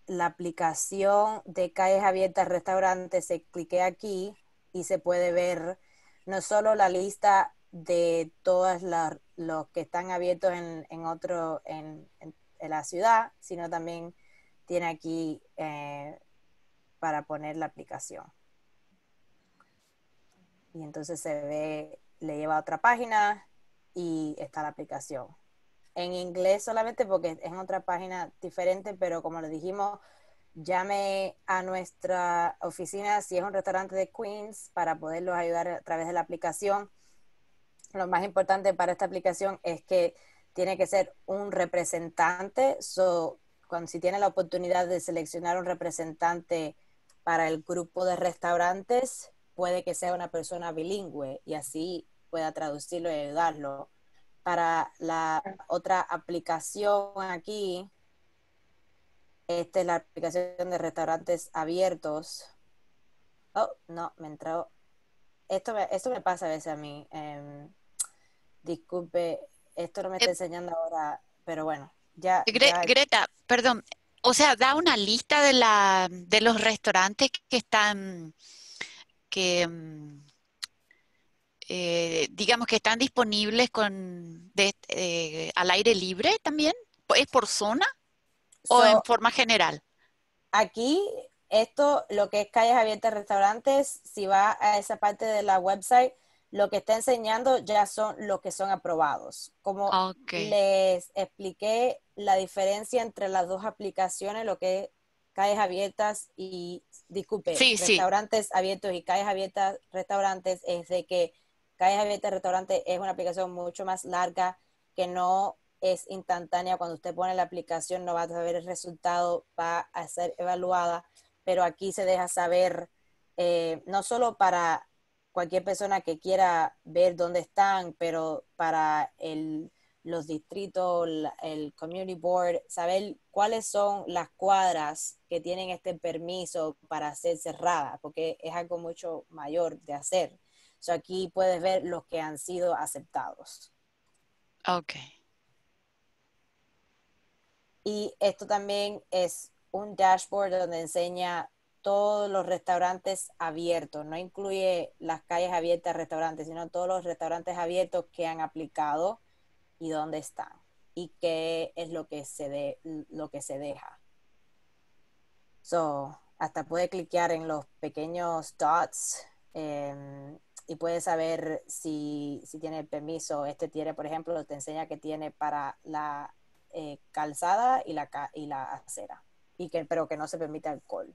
la aplicación de calles abiertas restaurantes, se clique aquí y se puede ver no solo la lista de todos los que están abiertos en, otro, en, la ciudad, sino también tiene aquí eh, para poner la aplicación. Y entonces se ve, le lleva a otra página y está la aplicación en inglés solamente porque es en otra página diferente, pero como le dijimos, llame a nuestra oficina si es un restaurante de Queens para poderlos ayudar a través de la aplicación. Lo más importante para esta aplicación es que tiene que ser un representante. So, cuando si tiene la oportunidad de seleccionar un representante para el grupo de restaurantes, puede que sea una persona bilingüe y así pueda traducirlo y ayudarlo para la otra aplicación aquí. Esta es la aplicación de restaurantes abiertos. Oh, no, me entró. Esto me, esto me pasa a veces a mí. Em, disculpe, esto no me está eh, enseñando ahora, pero bueno, ya, Greta, perdón. O sea, da una lista de, la, de los restaurantes que están, que, mm, eh, digamos que están disponibles con eh, al aire libre también? ¿Es por zona o en forma general? Aquí, esto, lo que es calles abiertas, restaurantes, si va a esa parte de la website, lo que está enseñando ya son los que son aprobados. Como les expliqué la diferencia entre las dos aplicaciones, lo que es calles abiertas y, disculpe, restaurantes abiertos y calles abiertas, restaurantes, es de que Calles Abiertas Restaurante es una aplicación mucho más larga que no es instantánea. Cuando usted pone la aplicación no va a saber el resultado, va a ser evaluada, pero aquí se deja saber, eh, no solo para cualquier persona que quiera ver dónde están, pero para el, los distritos, el community board, saber cuáles son las cuadras que tienen este permiso para ser cerradas, porque es algo mucho mayor de hacer aquí puedes ver los que han sido aceptados. Ok. Y esto también es un dashboard donde enseña todos los restaurantes abiertos, no incluye las calles abiertas restaurantes, sino todos los restaurantes abiertos que han aplicado y dónde están y qué es lo que se de, lo que se deja. So, hasta puede cliquear en los pequeños dots em, y puedes saber si, si tiene permiso. Este tiene, por ejemplo, te enseña que tiene para la eh, calzada y la, y la acera, y que, pero que no se permite alcohol.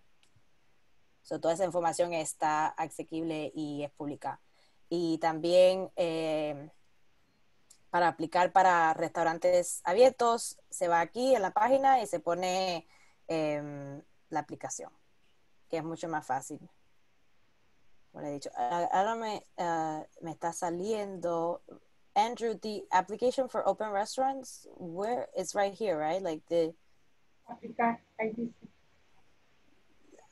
So, toda esa información está accesible y es pública. Y también eh, para aplicar para restaurantes abiertos, se va aquí en la página y se pone em, la aplicación, que es mucho más fácil. Como le he dicho, ahora me, ah, me está saliendo Andrew, the application for open restaurants, where it's right here, right? Like the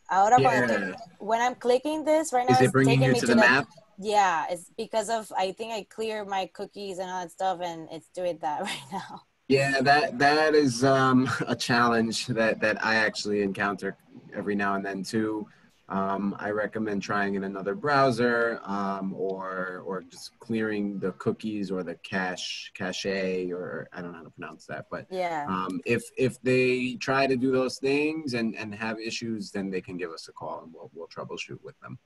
Ahora yeah. when I'm clicking this right now, is it bringing you to, to the, the map? Yeah, it's because of I think I clear my cookies and all that stuff, and it's doing that right now. Yeah, that that is um, a challenge that that I actually encounter every now and then too. Um, I recommend trying in another browser um, or or just clearing the cookies or the cache cache or I don't know how to pronounce that. But yeah, um, if if they try to do those things and and have issues, then they can give us a call and we'll we'll troubleshoot with them.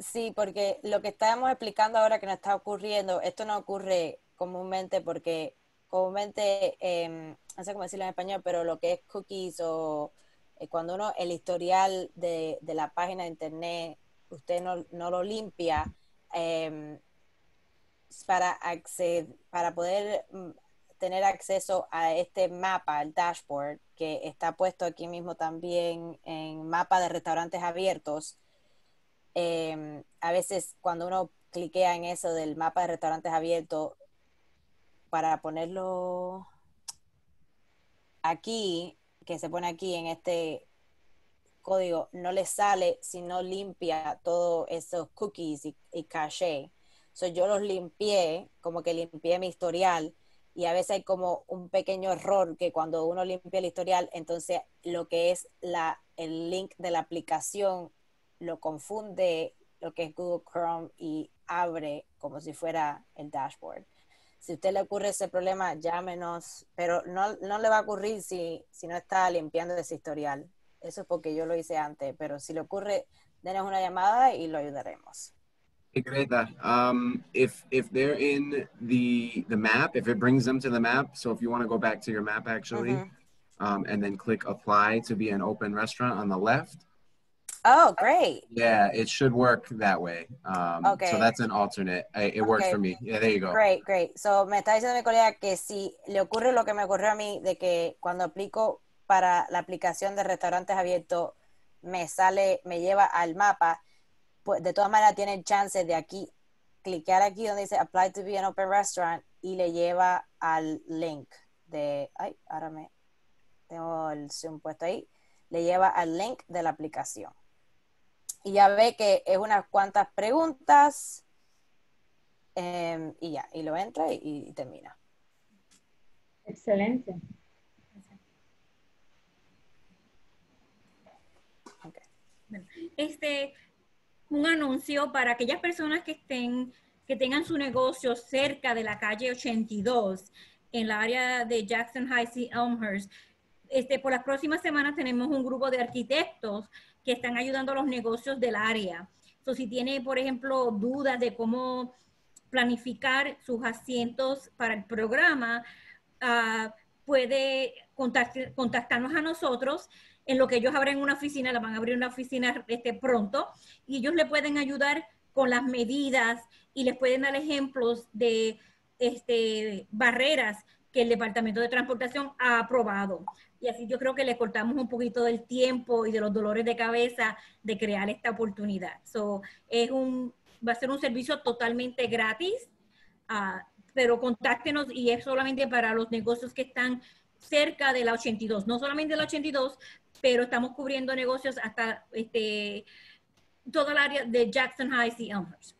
Sí, porque lo que estamos explicando ahora que nos está ocurriendo, esto no ocurre comúnmente porque comúnmente, eh, no sé cómo decirlo en español, pero lo que es cookies o cuando uno, el historial de, de, la página de internet, usted no, no lo limpia, eh, para, acceder, para poder mm, tener acceso a este mapa, el dashboard, que está puesto aquí mismo también en mapa de restaurantes abiertos, Em, a veces cuando uno cliquea en eso del mapa de restaurantes abiertos, para ponerlo aquí, que se pone aquí en este código, no le sale si no limpia todos esos cookies y, y caché. So, yo los limpié, como que limpié mi historial, y a veces hay como un pequeño error que cuando uno limpia el historial, entonces lo que es la, el link de la aplicación lo confunde lo que es Google Chrome y abre como si fuera el dashboard. Si usted le ocurre ese problema, llámenos, pero no, no le va a ocurrir si, si no está limpiando ese historial. Eso es porque yo lo hice antes, pero si le ocurre, denos una llamada y lo ayudaremos. Hey, Greta, um, if if they're in the the map, if it brings them to the map, so if you want to go back to your map actually, mm -hmm. um, and then click apply to be an open restaurant on the left, Oh, great. Yeah, it should work that way. Um, okay. So that's an alternate. It works okay. for me. Yeah, there you go. Great, great. So me está diciendo mi colega que si le ocurre lo que me ocurrió a mí, de que cuando aplico para la aplicación de restaurantes abiertos, me sale, me lleva al mapa, pues de todas maneras tiene chance de aquí, cliquear aquí donde dice Apply to be an open restaurant y le lleva al link de, ay, ahora me, tengo el zoom puesto ahí, le lleva al link de la aplicación y ya ve que es unas cuantas preguntas em, y ya, y lo entra y, termina. Excelente. Este, un anuncio para aquellas personas que estén, que tengan su negocio cerca de la calle 82, en la área de Jackson High y Elmhurst. Este, por las próximas semanas tenemos un grupo de arquitectos que están ayudando a los negocios del área. So, si tiene, por ejemplo, dudas de cómo planificar sus asientos para el programa, uh, puede contactarnos a nosotros. En lo que ellos abren una oficina, la van a abrir una oficina este, pronto, y ellos le pueden ayudar con las medidas y les pueden dar ejemplos de este, barreras que el Departamento de Transportación ha aprobado y así yo creo que le cortamos un poquito del tiempo y de los dolores de cabeza de crear esta oportunidad. So, es un, va a ser un servicio totalmente gratis, uh, pero contáctenos y es solamente para los negocios que están cerca de la 82, no solamente de la 82, pero estamos cubriendo negocios hasta este, todo el área de Jackson Heights y Elmhurst.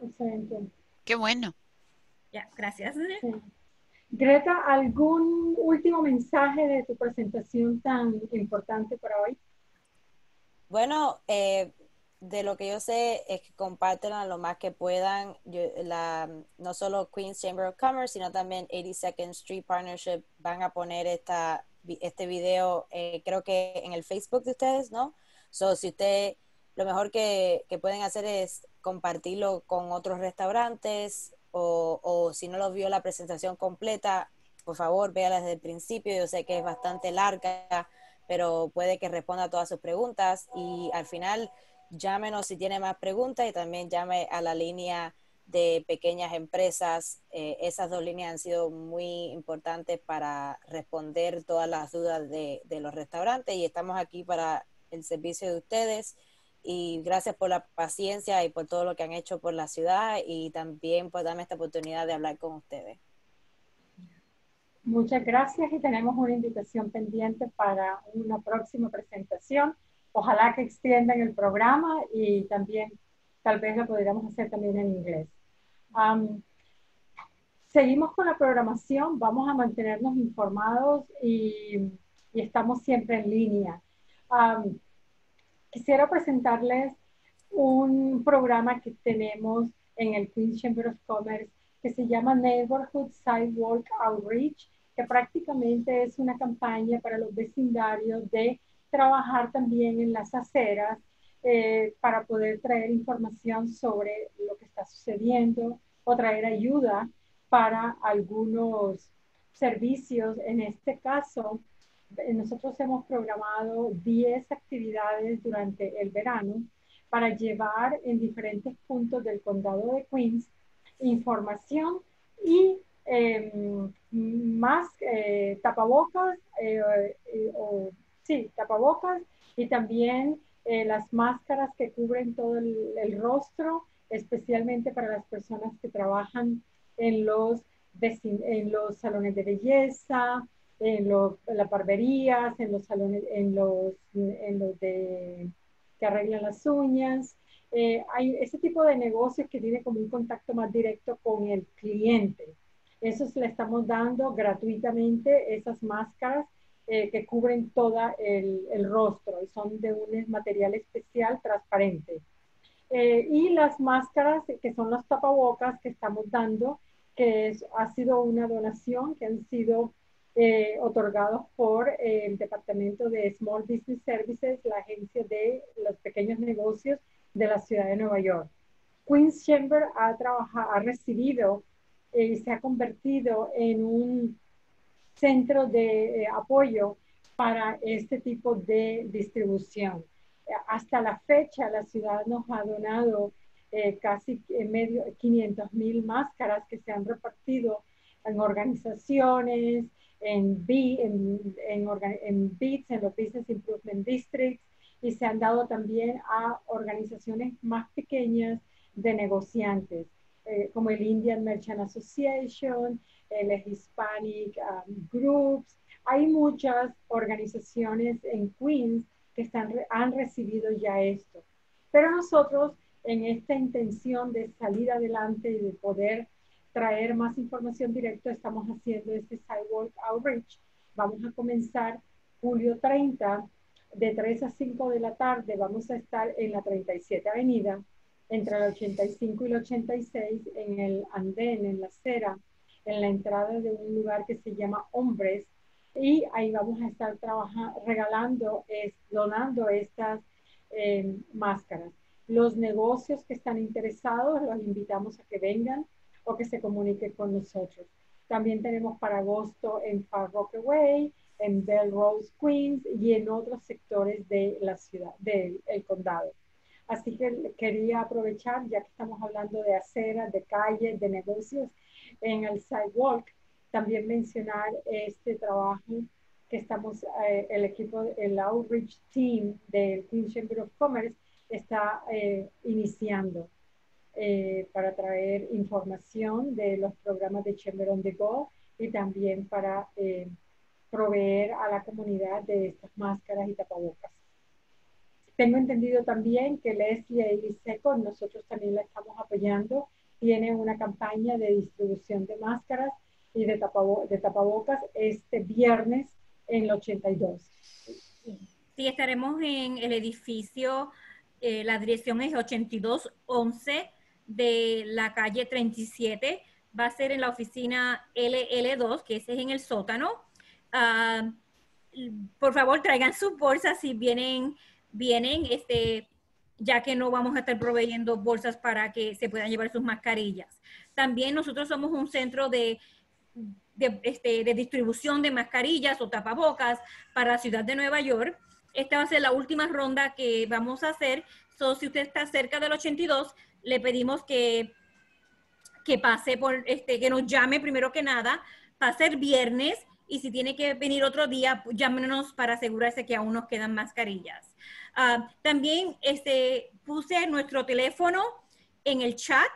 Excelente. Qué bueno. Ya, gracias. Greta, ¿algún último mensaje de tu presentación tan importante para hoy? Bueno, eh, de lo que yo sé es que comparten lo más que puedan. la, no solo Queen's Chamber of Commerce, sino también 82nd Street Partnership van a poner esta, este video, eh, creo que en el Facebook de ustedes, ¿no? So, si usted, lo mejor que, que pueden hacer es compartirlo con otros restaurantes, o, si no lo vio la presentación completa, por favor, véala desde el principio. Yo sé que es bastante larga, pero puede que responda a todas sus preguntas y al final llámenos si tiene más preguntas y también llame a la línea de pequeñas empresas. Eh, esas dos líneas han sido muy importantes para responder todas las dudas de, de los restaurantes y estamos aquí para el servicio de ustedes y gracias por la paciencia y por todo lo que han hecho por la ciudad y también por darme esta oportunidad de hablar con ustedes. Muchas gracias y tenemos una invitación pendiente para una próxima presentación. Ojalá que extiendan el programa y también tal vez lo podríamos hacer también en inglés. seguimos con la programación, vamos a mantenernos informados y, estamos siempre en línea. Quisiera presentarles un programa que tenemos en el Queen's Chamber of Commerce que se llama Neighborhood Sidewalk Outreach, que prácticamente es una campaña para los vecindarios de trabajar también en las aceras eh, para poder traer información sobre lo que está sucediendo o traer ayuda para algunos servicios. En este caso, nosotros hemos programado 10 actividades durante el verano para llevar en diferentes puntos del condado de Queens información y em, más eh, tapabocas, o, sí, tapabocas y también eh, las máscaras que cubren todo el, rostro, especialmente para las personas que trabajan en los salones de belleza, en, las barberías, en los salones, en los, en los de, que arreglan las uñas. Eh, hay ese tipo de negocios que tiene como un contacto más directo con el cliente. Eso le estamos dando gratuitamente, esas máscaras eh, que cubren todo el, el, rostro y son de un material especial transparente. Eh, y las máscaras, que son los tapabocas que estamos dando, que es, ha sido una donación que han sido eh, otorgados por el Departamento de Small Business Services, la agencia de los pequeños negocios de la ciudad de Nueva York. Queen's Chamber ha, trabajado, ha recibido y se ha convertido en un centro de eh, apoyo para este tipo de distribución. Hasta la fecha, la ciudad nos ha donado eh, casi medio 500 mil máscaras que se han repartido en organizaciones, en, B, en, en, en BITS, en los Business Improvement Districts, y se han dado también a organizaciones más pequeñas de negociantes, eh, como el Indian Merchant Association, el Hispanic um, Groups. Hay muchas organizaciones en Queens que están, han recibido ya esto. Pero nosotros, en esta intención de salir adelante y de poder traer más información directa, estamos haciendo este Sidewalk Outreach. Vamos a comenzar julio 30, de 3 a 5 de la tarde. Vamos a estar en la 37 Avenida, entre el 85 y el 86, en el andén, en la acera en la entrada de un lugar que se llama Hombres y ahí vamos a estar trabajando, regalando, donando estas eh, máscaras. Los negocios que están interesados los invitamos a que vengan o que se comuniquen con nosotros. También tenemos para agosto en Far Rockaway, en Rose Queens y en otros sectores de la ciudad, del condado. Así que quería aprovechar, ya que estamos hablando de aceras, de calles, de negocios, en el sidewalk. También mencionar este trabajo que estamos, eh, el equipo, el outreach team del Queen Chamber of Commerce está eh, iniciando eh, para traer información de los programas de Chamber on the Go y también para proveer a la comunidad de estas máscaras y tapabocas. Tengo entendido también que Leslie y Seco, nosotros también la estamos apoyando tiene una campaña de distribución de máscaras y de, de tapabocas este viernes en el 82. Sí, estaremos en el edificio, eh, la dirección es 8211 de la calle 37. Va a ser en la oficina LL2, que ese es en el sótano. Ah, por favor, traigan sus bolsas si vienen, vienen, este, ya que no vamos a estar proveyendo bolsas para que se puedan llevar sus mascarillas. También nosotros somos un centro de este, de distribución de mascarillas o tapabocas para la ciudad de Nueva York. Esta va a ser la última ronda que vamos a hacer. So, si usted está cerca del 82, le pedimos que, que pase por, este, que nos llame primero que nada. A ser viernes y si tiene que venir otro día, llámenos para asegurarse que aún nos quedan mascarillas. Ah, también este, puse nuestro teléfono en el chat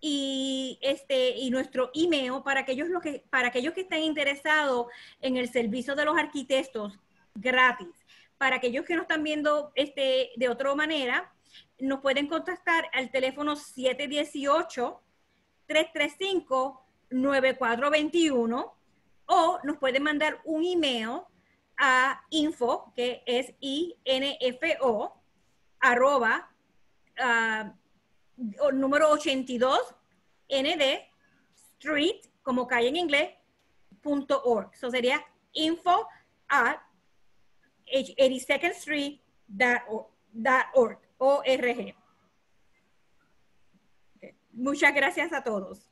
y, este, y nuestro email para aquellos, lo que, para aquellos que estén interesados en el servicio de los arquitectos gratis. Para aquellos que nos están viendo este, de otra manera, nos pueden contactar al teléfono 718-335-9421 o nos pueden mandar un email a info, que es I-N-F-O, arroba, uh, número 82, ND, street, como calle en inglés, punto org. Eso sería info at 82nd street org. Muchas gracias a todos.